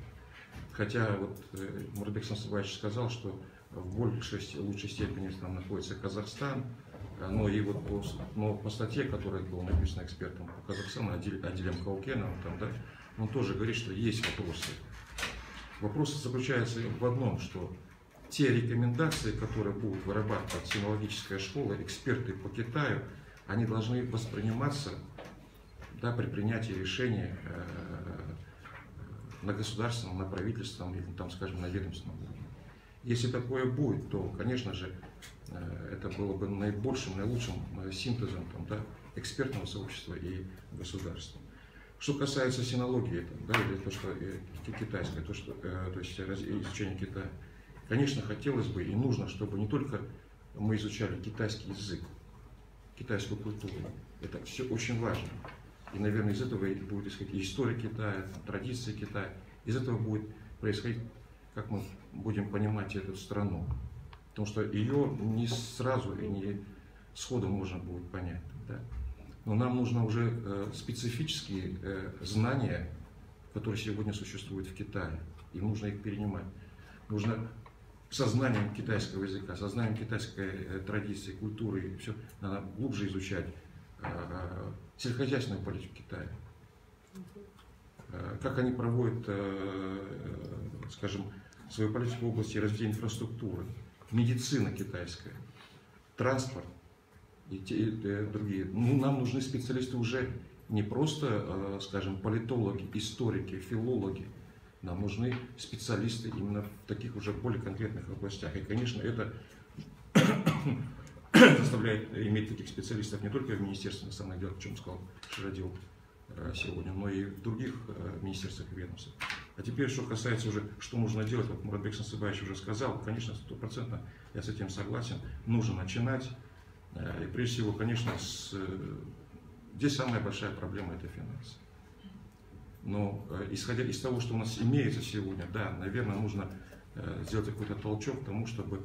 Хотя вот э, Мурбек Сансабаевич сказал, что в большей, лучшей степени там находится Казахстан, э, но и вот по, но по статье, которая была написана экспертом по Казахстану, Адилем Каукеном, там, да, он тоже говорит, что есть вопросы Вопрос заключается в одном, что те рекомендации, которые будут вырабатывать синологическая школа, эксперты по Китаю, они должны восприниматься да, при принятии решения э, на государственном, на правительственном или, там, скажем, на ведомственном уровне. Если такое будет, то, конечно же, это было бы наибольшим, наилучшим э, синтезом там, да, экспертного сообщества и государства. Что касается синологии, там, да, или то, что э, китайское, то, что, э, то есть изучение Китая, конечно, хотелось бы и нужно, чтобы не только мы изучали китайский язык, китайскую культуру. Это все очень важно. И, наверное, из этого будет исходить история Китая, традиции Китая. Из этого будет происходить, как мы будем понимать эту страну. Потому что ее не сразу и не сходу можно будет понять. Да? но нам нужно уже э, специфические э, знания, которые сегодня существуют в Китае, и нужно их перенимать. Нужно сознанием китайского языка, сознанием китайской э, традиции, культуры, все надо глубже изучать сельскохозяйственную политику Китая. Как они проводят, скажем, свою политику в области развития инфраструктуры, медицина китайская, транспорт, и те, и другие. Ну, нам нужны специалисты уже не просто, э, скажем, политологи, историки, филологи. Нам нужны специалисты именно в таких уже более конкретных областях. И, конечно, это заставляет иметь таких специалистов не только в Министерстве иностранных дел, о чем сказал Широдил э, сегодня, но и в других э, министерствах и ведомствах. А теперь, что касается уже, что нужно делать, вот Муратбек Сансыбаевич уже сказал, конечно, стопроцентно я с этим согласен, нужно начинать Э, и прежде всего, конечно, с... Э, здесь самая большая проблема – это финансы. Но э, исходя из того, что у нас имеется сегодня, да, наверное, нужно сделать какой-то толчок к тому, чтобы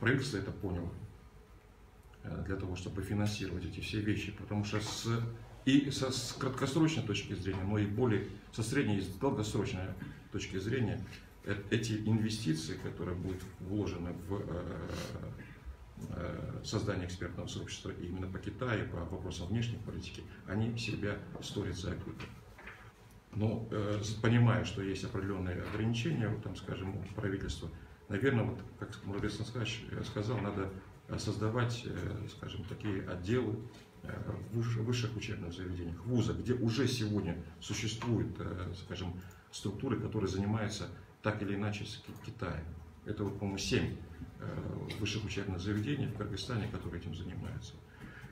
правительство это поняло. для того, чтобы финансировать эти все вещи, потому что с, и со, с краткосрочной точки зрения, но и более со средней и долгосрочной точки зрения, э, эти инвестиции, которые будут вложены в создание экспертного сообщества именно по Китаю, по вопросам внешней политики, они себя стоят за окупят. Но э, понимая, что есть определенные ограничения, вот, там, скажем, у правительства, наверное, вот, как Муравец сказал, надо создавать, э, скажем, такие отделы э, в высших, учебных заведениях, вузах, где уже сегодня существуют, э, скажем, структуры, которые занимаются так или иначе с Китаем. Это, вот, по-моему, семь э, высших учебных заведений в Кыргызстане, которые этим занимаются.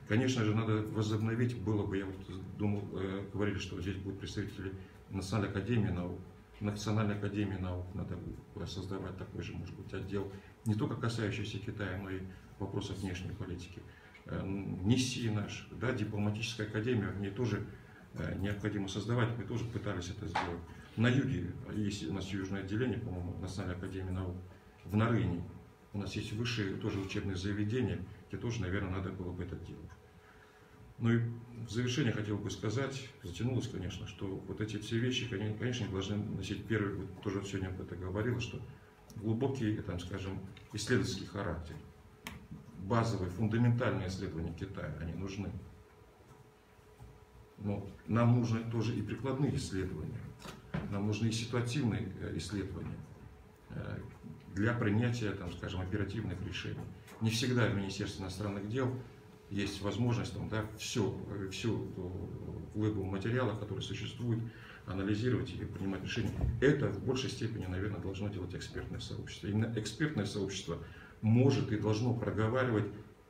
Конечно же, надо возобновить, было бы, я вот думал, э, говорили, что здесь будут представители Национальной академии наук, Национальной академии наук надо создавать такой же, может быть, отдел, не только касающийся Китая, но и вопросов внешней политики. Э, НИСИ наш, да, дипломатическая академия, в ней тоже э, необходимо создавать, мы тоже пытались это сделать. На юге есть у нас южное отделение, по-моему, Национальной академии наук, в Нарыне. У нас есть высшие тоже учебные заведения, где тоже, наверное, надо было бы это делать. Ну и в завершение хотел бы сказать, затянулось, конечно, что вот эти все вещи, конечно, не должны носить первый, вот тоже сегодня об этом говорил, что глубокий, там, скажем, исследовательский характер, базовые, фундаментальные исследования Китая, они нужны. Но нам нужны тоже и прикладные исследования, нам нужны и ситуативные э, исследования э, для принятия, там, скажем, оперативных решений. Не всегда в Министерстве иностранных дел есть возможность там, да, все, всю глыбу материала, который существует, анализировать и принимать решения. Это в большей степени, наверное, должно делать экспертное сообщество. Именно экспертное сообщество может и должно проговаривать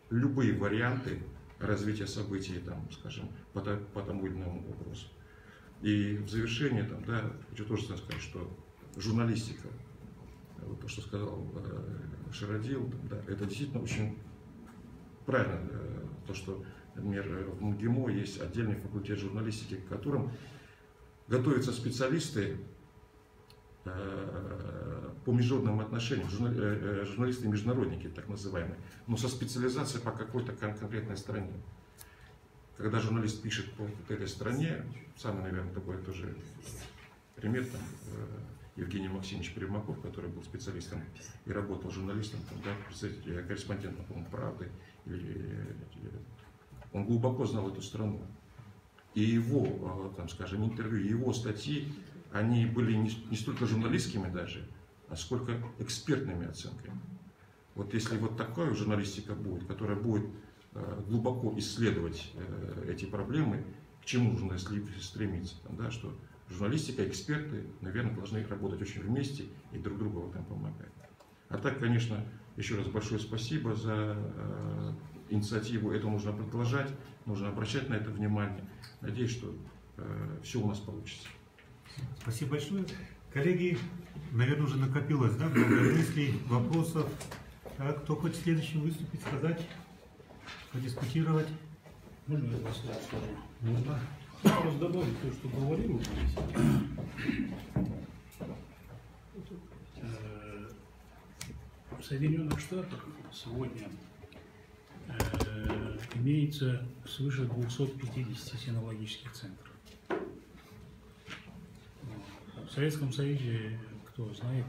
любые варианты развития событий, там, скажем, по, по тому или иному вопросу. И в завершение, там, да, хочу тоже сказать, что журналистика, вот то, что сказал э, Широдил, там, да, это действительно очень правильно э, то, что, например, в МГИМО есть отдельный факультет журналистики, в котором готовятся специалисты по международным отношениям, э, журналисты-международники, так называемые, но со специализацией по какой-то конкретной стране. Когда журналист пишет по этой стране, самый, наверное, такой тоже пример, там, Евгений Максимович Примаков, который был специалистом и работал журналистом, там, да, корреспондентом, по-моему, «Правды», он глубоко знал эту страну. И его, там, скажем, интервью, его статьи, они были не, не столько журналистскими даже, а сколько экспертными оценками. Вот если вот такая журналистика будет, которая будет а, глубоко исследовать э, эти проблемы, к чему нужно стремиться, там, да, что журналистика, эксперты, наверное, должны работать очень вместе и друг другу в этом помогать. А так, конечно, еще раз большое спасибо за э, инициативу. Это нужно продолжать, нужно обращать на это внимание. Надеюсь, что э, все у нас получится. Спасибо большое. Коллеги, наверное, уже накопилось да, много мыслей, вопросов. А кто хочет следующим выступить, сказать, подискутировать? Можно я вас скажу? Можно. Просто добавить то, что говорил здесь. В Соединенных Штатах сегодня э, имеется свыше 250 синологических центров. В Советском Союзе, кто знает,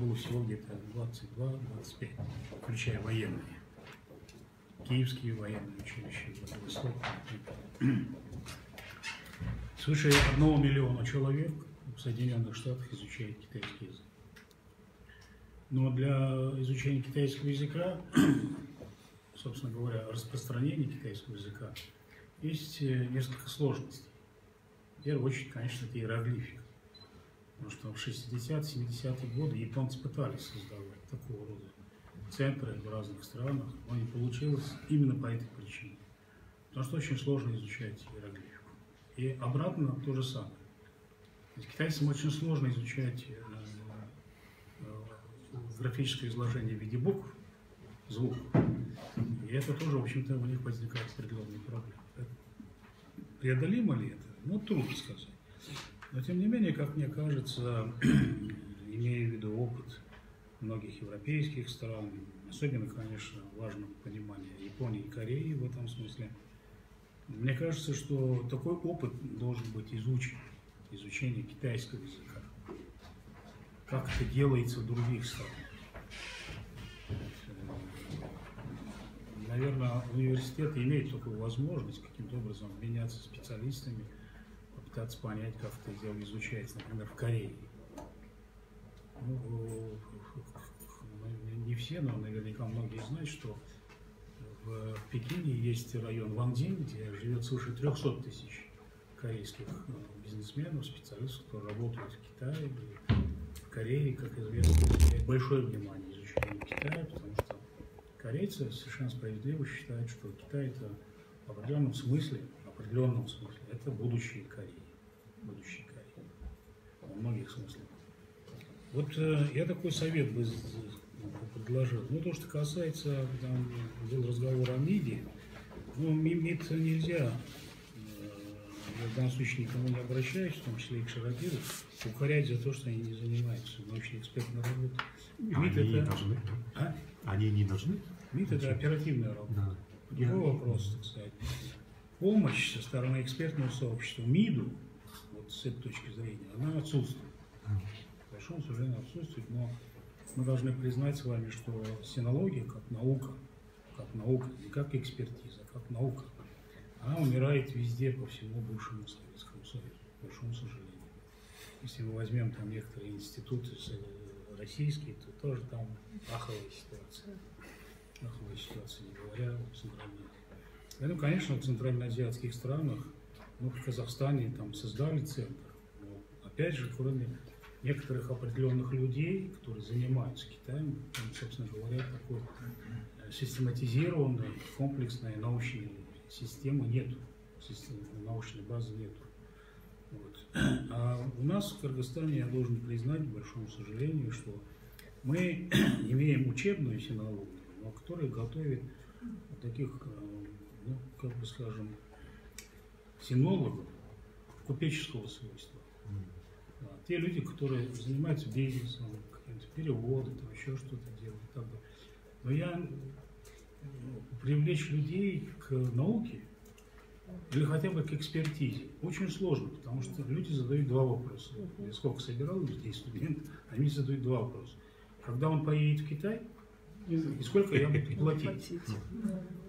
было всего где-то 22-25, включая военные. Киевские военные училища, Владивосток. Свыше одного миллиона человек в Соединенных Штатах изучает китайский язык. Но для изучения китайского языка, собственно говоря, распространения китайского языка, есть э, несколько сложностей. В первую очередь, конечно, это иероглифика. Потому что в 60-70-е годы японцы пытались создавать такого рода центры в разных странах, но не получилось именно по этой причине. Потому что очень сложно изучать иероглифику. И обратно то же самое. Есть китайцам очень сложно изучать э, графическое изложение в виде букв, звук. И это тоже, в общем-то, у них возникает определенные проблемы. Преодолимо ли это? Ну, трудно сказать. Но, тем не менее, как мне кажется, имея в виду опыт многих европейских стран. Особенно, конечно, важно понимание Японии и Кореи в этом смысле. Мне кажется, что такой опыт должен быть изучен, изучение китайского языка. Как это делается в других странах. Наверное, университет имеет такую возможность каким-то образом обменяться специалистами, попытаться понять, как это дело изучается, например, в Корее. Ну, не все, но наверняка многие знают, что в Пекине есть район Вангдин, где живет свыше 300 тысяч корейских э, бизнесменов, специалистов, которые работают в Китае, в Корее, как известно, большое внимание изучению Китая, потому что корейцы совершенно справедливо считают, что Китай это в определенном смысле, в определенном смысле, это будущее Кореи. Будущее Кореи. Во многих смыслах. Вот э, я такой совет бы предложил. Ну, то, что касается, там был разговор о МИДе, ну, МИД нельзя, э, я в данном случае никому не обращаюсь, в том числе и к Шарапиру, укорять за то, что они не занимаются научно-экспертной работой. МИД Они не это... должны. А? Они не должны. МИД это оперативная работа. Да. Другой вопрос, так сказать. Помощь со стороны экспертного сообщества МИДу, с этой точки зрения, она отсутствует. Большому сожалению, отсутствует, но мы должны признать с вами, что синология как наука, как наука, не как экспертиза, как наука, она умирает везде по всему бывшему Советскому Союзу, к большому сожалению. Если мы возьмем там некоторые институты э, российские, то тоже там аховая ситуация. Аховая ситуация, не говоря о Центральной. Ну, конечно, в центральноазиатских странах, ну, в Казахстане там создали центр, но, опять же, кроме некоторых определенных людей, которые занимаются Китаем, там, собственно говоря, такой э, систематизированной, комплексной научной системы нету, научной базы нету. Вот. А у нас в Кыргызстане, я должен признать, к большому сожалению, что мы имеем учебную синологию, но которая готовит таких, э, ну, как бы скажем, синологов купеческого свойства. Да, те люди, которые занимаются бизнесом, каким-то переводом, там еще что-то делают. Так далее. Но я ну, привлечь людей к науке или хотя бы к экспертизе очень сложно, потому что люди задают два вопроса. Я сколько собирал людей, студентов, они задают два вопроса. Когда он поедет в Китай, и сколько я буду платить?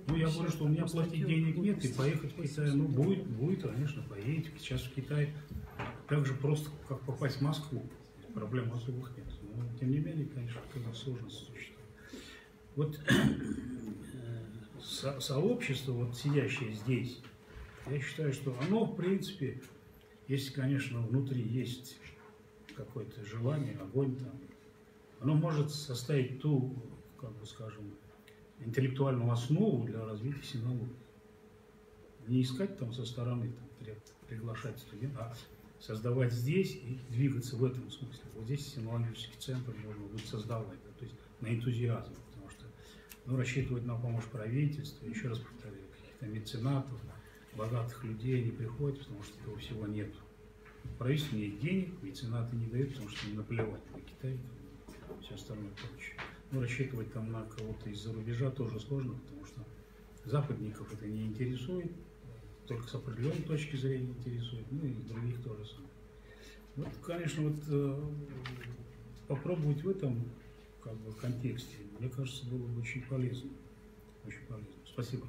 Ну, я говорю, что у меня платить денег нет, и поехать в Китай, ну, будет, будет, конечно, поедете. Сейчас в Китай так же просто, как попасть в Москву. Проблем особых нет. Но, тем не менее, конечно, какая сложность существует. Вот э, со- сообщество, вот сидящее здесь, я считаю, что оно, в принципе, если, конечно, внутри есть какое-то желание, огонь там, оно может составить ту, как бы скажем, интеллектуальную основу для развития синологии. Не искать там со стороны, там, при- приглашать студентов, а создавать здесь и двигаться в этом смысле. Вот здесь синологический центр можно будет создавать, да, то есть на энтузиазм, потому что ну, рассчитывать на помощь правительства, еще раз повторяю, каких-то меценатов, богатых людей не приходят, потому что этого всего нет. Правительство нет денег, меценаты не дают, потому что им наплевать на Китай все остальное прочее. Ну, рассчитывать там на кого-то из-за рубежа тоже сложно, потому что западников это не интересует, только с определенной точки зрения интересует, ну и других тоже самое. Вот, конечно, вот э, попробовать в этом как бы, контексте, мне кажется, было бы очень полезно. Очень полезно. Спасибо.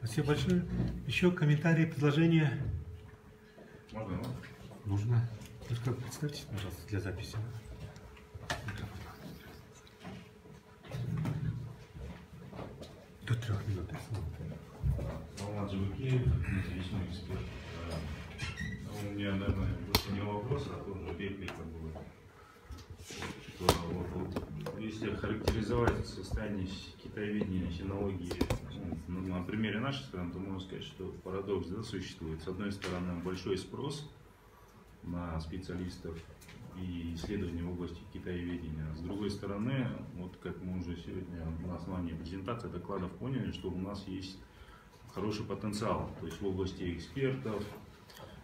Спасибо большое. Еще комментарии, предложения Можно, нужно. Только представьтесь, пожалуйста, для записи. До трех минут. Алмаз Жабыкеев, независимый эксперт. Ну, У меня, наверное, больше не вопрос, а тоже реплика была. Что вот, если характеризовать состояние китаеведения, синологии ну, на примере нашей страны, то можно сказать, что парадокс да, существует. С одной стороны, большой спрос на специалистов и исследования в области китаеведения. С другой стороны, вот как мы уже сегодня на основании презентации докладов поняли, что у нас есть хороший потенциал, то есть в области экспертов,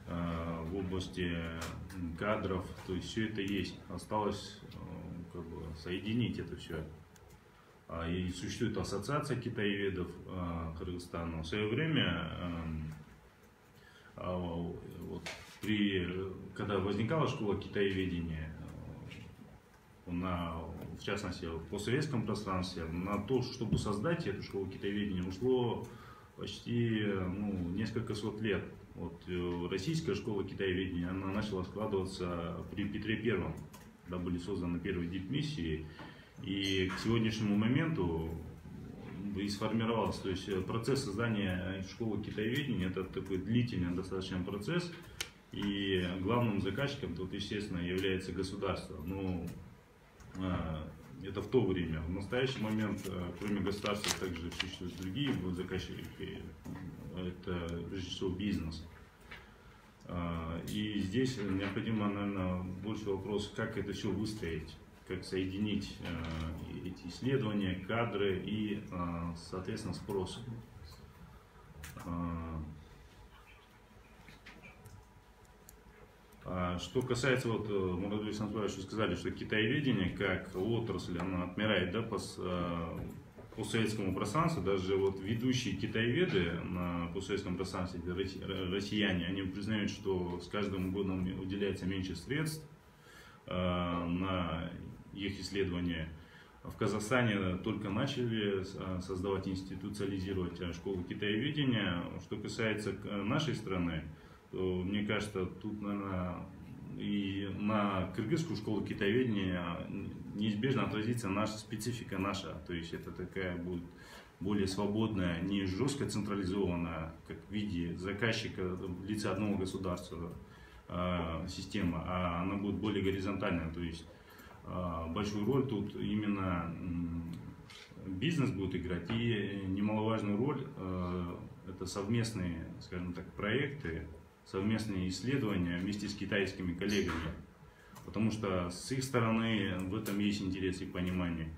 э, в области кадров, то есть все это есть. Осталось э, как бы соединить это все. А, И существует ассоциация китаеведов а, Кыргызстана. В свое время эм, а, вот, при, когда возникала школа китаеведения, э, на, в частности, в постсоветском пространстве, на то, чтобы создать эту школу китаеведения, ушло почти ну, несколько сот лет. Вот, э, российская школа китаеведения, она начала складываться при Петре Первом, когда были созданы первые дипмиссии, и к сегодняшнему моменту и сформировался. То есть э, процесс создания школы китаеведения это такой длительный достаточно процесс. И главным заказчиком тут, естественно, является государство. Но а, это в то время. В настоящий момент, э, кроме государства, также существуют другие заказчики. Это, прежде всего, бизнес. А, И здесь необходимо, наверное, больше вопрос, как это все выстроить, как соединить эти исследования, кадры и, соответственно, спрос. А, а Что касается, вот, э, Мурат Александрович, сказали, что китаеведение как отрасль, она отмирает да, по, э, по советскому пространству, даже вот ведущие китаеведы на постсоветском пространстве, россияне, они признают, что с каждым годом уделяется меньше средств э, на их исследования. В Казахстане только начали создавать, институциализировать школу китаеведения. Что касается нашей страны, мне кажется, тут, наверное, и на кыргызскую школу китаеведения неизбежно отразится наша специфика наша. То есть это такая будет более свободная, не жестко централизованная, как в виде заказчика в лице одного государства э, система, а она будет более горизонтальная. То есть э, большую роль тут именно бизнес будет играть и немаловажную роль э, это совместные, скажем так, проекты, совместные исследования вместе с китайскими коллегами. Потому что с их стороны в этом есть интерес и понимание.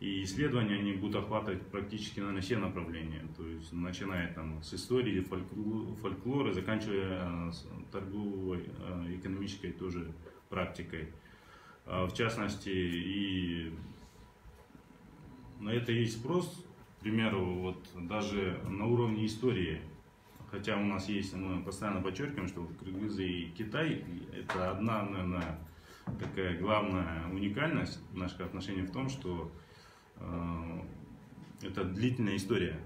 И исследования они будут охватывать практически, наверное, все направления. То есть, начиная там, с истории, фолькло- фольклора, заканчивая э, торговой, э, экономической тоже практикой. А, В частности, и на это есть спрос, к примеру, вот даже на уровне истории. Хотя у нас есть, мы постоянно подчеркиваем, что вот Кыргызы и Китай – это одна, наверное, такая главная уникальность наших отношений в том, что э, это длительная история.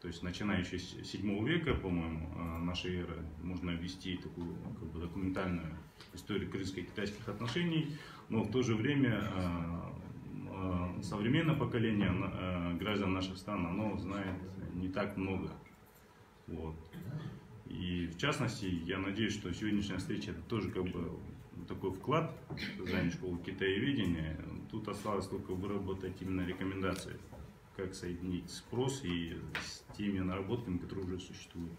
То есть, начиная еще с 7 века, по-моему, э, нашей эры, можно ввести такую как бы, документальную историю кыргызско-китайских отношений, но в то же время э, э, современное поколение э, граждан наших стран, оно знает не так много. Вот. И в частности, я надеюсь, что сегодняшняя встреча это тоже как бы такой вклад в создание школы китаеведения. Тут осталось только выработать именно рекомендации, как соединить спрос и с теми наработками, которые уже существуют.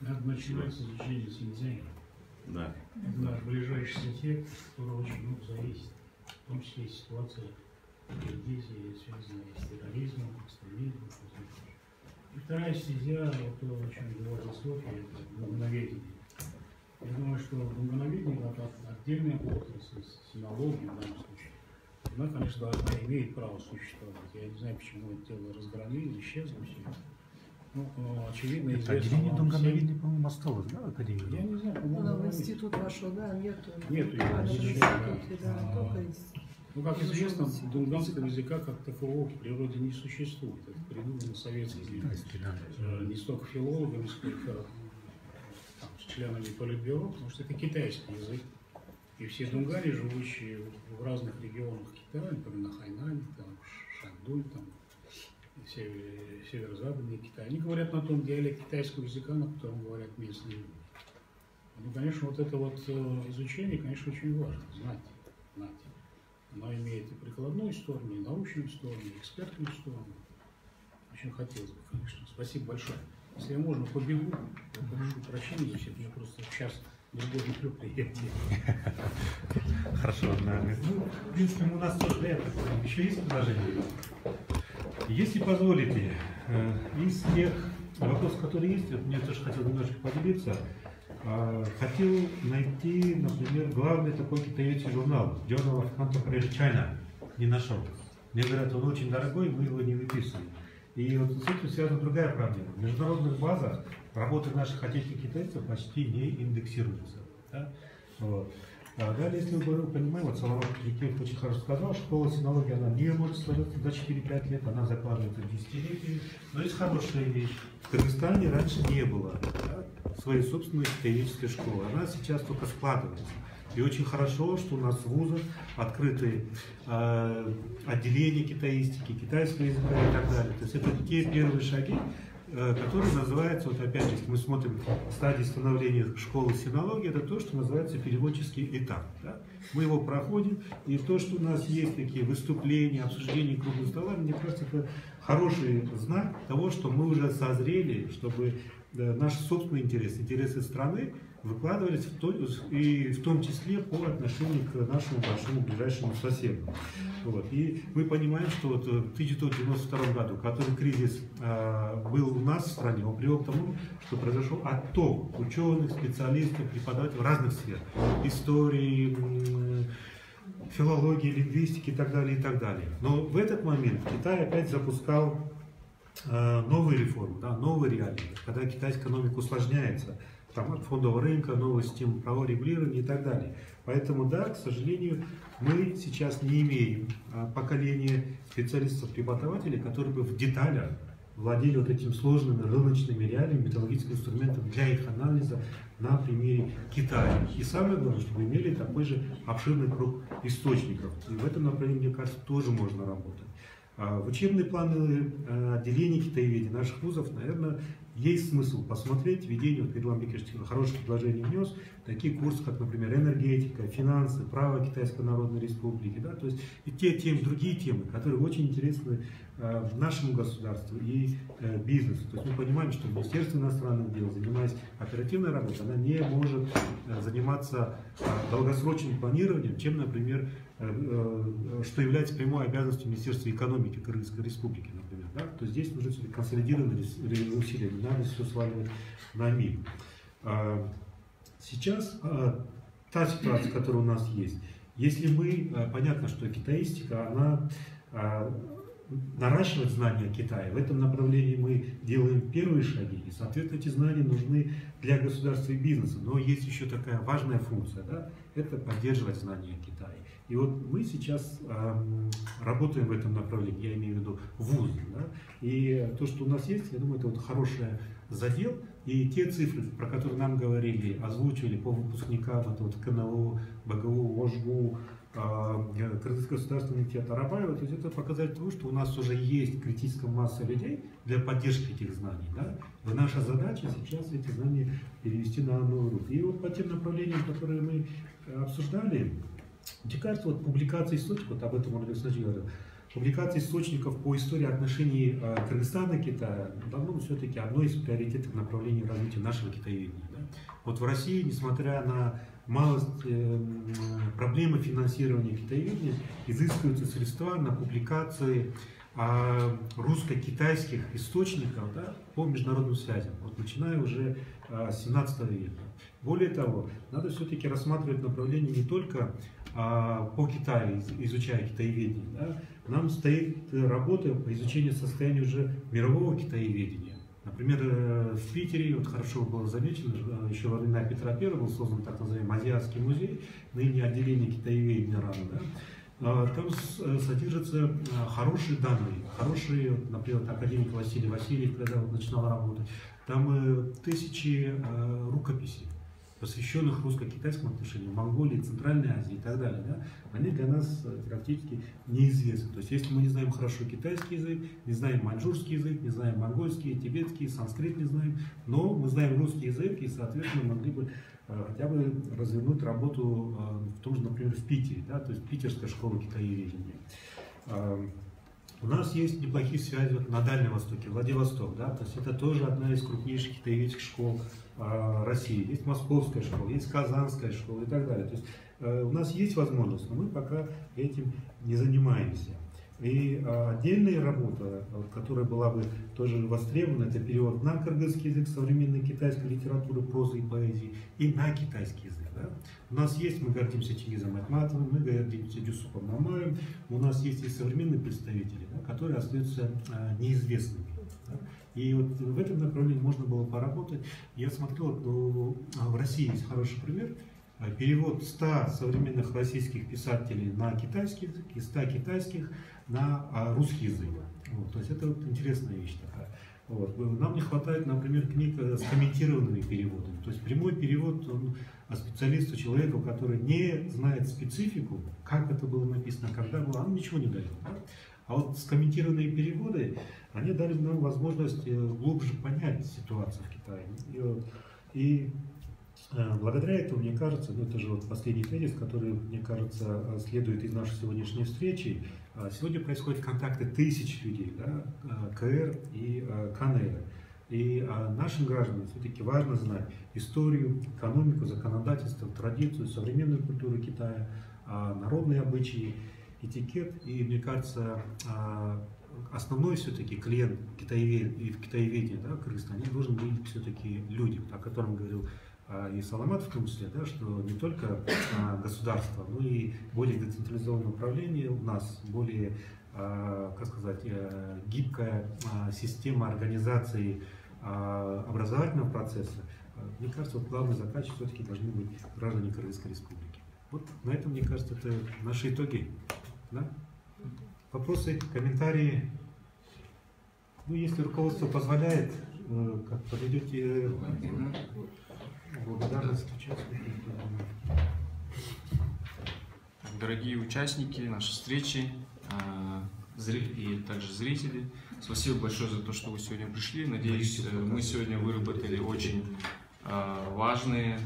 Надо начинать с изучения Синьцзяня. Да. Это наш ближайший сосед, который очень много зависит. В том числе и ситуация в Киргизии, связанная с терроризмом, экстремизмом. Вторая стезя, вот то, о чем говорил Софья, это мгновение. Я думаю, что мгновение это отдельная отрасль, синология в данном случае. Она, конечно, должна имеет право существовать. Я не знаю, почему это дело разгромили, исчезло все. Ну, очевидно, известно отделение. Дунгановидения, по-моему, осталось, да, Я Академия? не знаю, Ну, по-моему, да, в институт вошел, да, нету. Нету да. да, А. только институт. Ну, как известно, дунганского языка как такового в природе не существует. Это придумано советскими э, не столько филологами, сколько там, с членами политбюро, потому что это китайский язык. И все дунгане, живущие в разных регионах Китая, например, на Хайнане, там, Шаньдунь, там, и север- северо-западный Китай, они говорят на том диалекте китайского языка, на котором говорят местные люди. Ну, конечно, вот это вот э, изучение, конечно, очень важно, знать, знать. Оно имеет и прикладную сторону, и научную сторону, и экспертную сторону. Очень хотелось бы, конечно. Спасибо большое. Если можно, побегу, я прошу прощения, если мне просто час другой мероприятие. Хорошо, да. Ну, в принципе, у нас тоже, я так понимаю, еще есть предложения? Если позволите, э, из тех вопросов, которые есть, вот мне тоже хотел немножко поделиться. А, Хотел найти, например, главный такой китаеведческий журнал Journal of Contemporary China. не нашел. Мне говорят, он очень дорогой, мы его не выписываем. И вот с этим связана другая проблема. В международных базах работы наших отечественных китайцев почти не индексируются. Да? Вот. А далее, если мы понимаем, вот Соломон Кирикеев очень хорошо сказал, школа синологии, она не может сложиться за 4-5 лет, она закладывается в десятилетие. Но есть хорошая вещь. В Кыргызстане раньше не было да, своей собственной китаеведческой школы. Она сейчас только складывается. И очень хорошо, что у нас в вузах открыты э, отделения китаистики, китайского языка и так далее. То есть это те первые шаги, э, которые называются, вот опять же, мы смотрим стадии становления школы синологии, это то, что называется переводческий этап. Да? Мы его проходим, и то, что у нас есть такие выступления, обсуждения круглых стола, мне кажется, это хороший знак того, что мы уже созрели, чтобы э, наш собственный интерес, интересы страны выкладывались в то, и в том числе по отношению к нашему большому ближайшему соседу. Вот. И мы понимаем, что вот в 1992 году, который кризис э, был у нас в стране, он привел к тому, что произошел отток ученых, специалистов, преподавателей в разных сферах. Истории, филологии, лингвистики и так далее, и так далее. Но в этот момент Китай опять запускал э, новые реформы, да, новые реалии, когда китайская экономика усложняется, там, от фондового рынка, новые системы правового регулирования и так далее. Поэтому, да, к сожалению, мы сейчас не имеем а, поколения специалистов-преподавателей, которые бы в деталях владели вот этими сложными рыночными реалиями, металлургических инструментов для их анализа на примере Китая. И самое главное, чтобы имели такой же обширный круг источников. И в этом направлении, мне кажется, тоже можно работать. А в учебные планы а, отделений китаеведения наших вузов, наверное, есть смысл посмотреть введение, вот Перелам Бекирович хорошее предложение внес, такие курсы, как, например, энергетика, финансы, право Китайской Народной Республики, да, то есть и те темы, другие темы, которые очень интересны э, нашему государству и э, бизнесу. То есть мы понимаем, что Министерство иностранных дел, занимаясь оперативной работой, она не может э, заниматься э, долгосрочным планированием, чем, например, э, э, что является прямой обязанностью Министерства экономики Кыргызской Республики, например. Да? То здесь нужны консолидированные усилия, не надо все сваливать на МИД. А, сейчас а, та ситуация, которая у нас есть, если мы, а, понятно, что китаистика, она наращивать знания о Китае. В этом направлении мы делаем первые шаги, и, соответственно, эти знания нужны для государства и бизнеса. Но есть еще такая важная функция, да, это поддерживать знания о Китае. И вот мы сейчас э, работаем в этом направлении, я имею в виду вуз. Да? И то, что у нас есть, я думаю, это вот хороший задел. И те цифры, про которые нам говорили, озвучивали по выпускникам, это вот КНО, БГУ, ОЖГУ, э, Кыргызский государственный университет Арабаева, то есть это показатель того, что у нас уже есть критическая масса людей для поддержки этих знаний. Да? И наша задача сейчас эти знания перевести на новый уровень. И вот по тем направлениям, которые мы обсуждали, мне кажется, вот публикация источников, вот об этом Олег Александрович говорил, публикация источников по истории отношений э, Кыргызстана и Китая давно все-таки одно из приоритетных направлений развития нашего китаеведения. Да? Вот в России, несмотря на малость э, проблемы финансирования китаеведения, изыскиваются средства на публикации э, русско-китайских источников да, по международным связям, вот начиная уже э, с 17 века. Более того, надо все-таки рассматривать направление не только а, по Китаю, изучая китаеведение, да, нам стоит работа по изучению состояния уже мирового китаеведения. Например, э, в Питере, вот хорошо было замечено, э, еще во времена Петра I был создан так называемый Азиатский музей, ныне отделение китаеведения РАН. Да? А, там э, содержатся хорошие данные, хорошие, например, академик Василий Васильев, когда вот начинал работать, там тысячи рукописей посвященных русско-китайским отношениям, Монголии, Центральной Азии и так далее, да, они для нас э, практически неизвестны. То есть, если мы не знаем хорошо китайский язык, не знаем маньчжурский язык, не знаем монгольский, тибетский, санскрит не знаем, но мы знаем русский язык и, соответственно, могли бы э, хотя бы развернуть работу э, в том же, например, в Питере, да, то есть питерская школа китаеведения. У нас есть неплохие связи на Дальнем Востоке, Владивосток, да, то есть это тоже одна из крупнейших китаеведских школ России. Есть Московская школа, есть Казанская школа и так далее. То есть э, у нас есть возможность, но мы пока этим не занимаемся. И а, отдельная работа, которая была бы тоже востребована, это перевод на кыргызский язык современной китайской литературы, прозы и поэзии и на китайский язык. Да? У нас есть, мы гордимся Чингизом Айтматовым, мы гордимся Юсупом Мамаем, у нас есть и современные представители, да, которые остаются а, неизвестными. Да? И вот в этом направлении можно было поработать. Я смотрел, ну, в России есть хороший пример – Э, перевод 100 современных российских писателей на китайский язык и 100 китайских на а, русский язык. Вот, то есть это вот интересная вещь такая. Вот. Нам не хватает, например, книг э, с комментированными переводами. То есть прямой перевод он, специалисту, человеку, который не знает специфику, как это было написано, когда было, он ничего не дает. Да? А вот скомментированные переводы, они дали нам возможность э, глубже понять ситуацию в Китае. И, и Э, благодаря этому, мне кажется, ну это же вот последний тезис, который, мне кажется, э, следует из нашей сегодняшней встречи, э, сегодня происходят контакты тысяч людей, да, КР и КНР. И нашим гражданам все-таки важно знать историю, экономику, законодательство, традицию, современную культуру Китая, народные обычаи, этикет. И мне кажется, основной все-таки клиент китаевед, в китаеведении да, в Кыргызстане должен быть все-таки люди, о котором говорил а, и Саламат в том числе, да, что не только а, государство, но и более децентрализованное управление у нас, более, а, как сказать, э, гибкая система организации образовательного процесса. Мне кажется, вот главный заказчик все-таки должны быть граждане Кыргызской Республики. Вот на этом, мне кажется, это наши итоги. Да? Вопросы, комментарии? Ну, если руководство позволяет, э, как подойдете Благодарность участникам. Дорогие участники нашей встречи а, и также зрители, спасибо большое за то, что вы сегодня пришли. Надеюсь, э, мы сегодня выработали очень важные,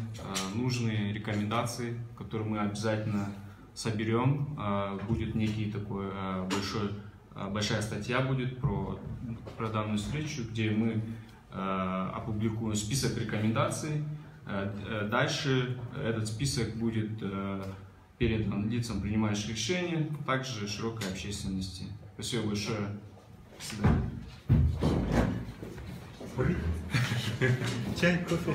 нужные рекомендации, которые мы обязательно соберем. Будет некий такой большой, большая статья будет про, про данную встречу, где мы опубликуем список рекомендаций, Э, э, дальше этот список будет э, передан лицам, принимающим решения, а также широкой общественности. Спасибо большое. До Чай, кофе.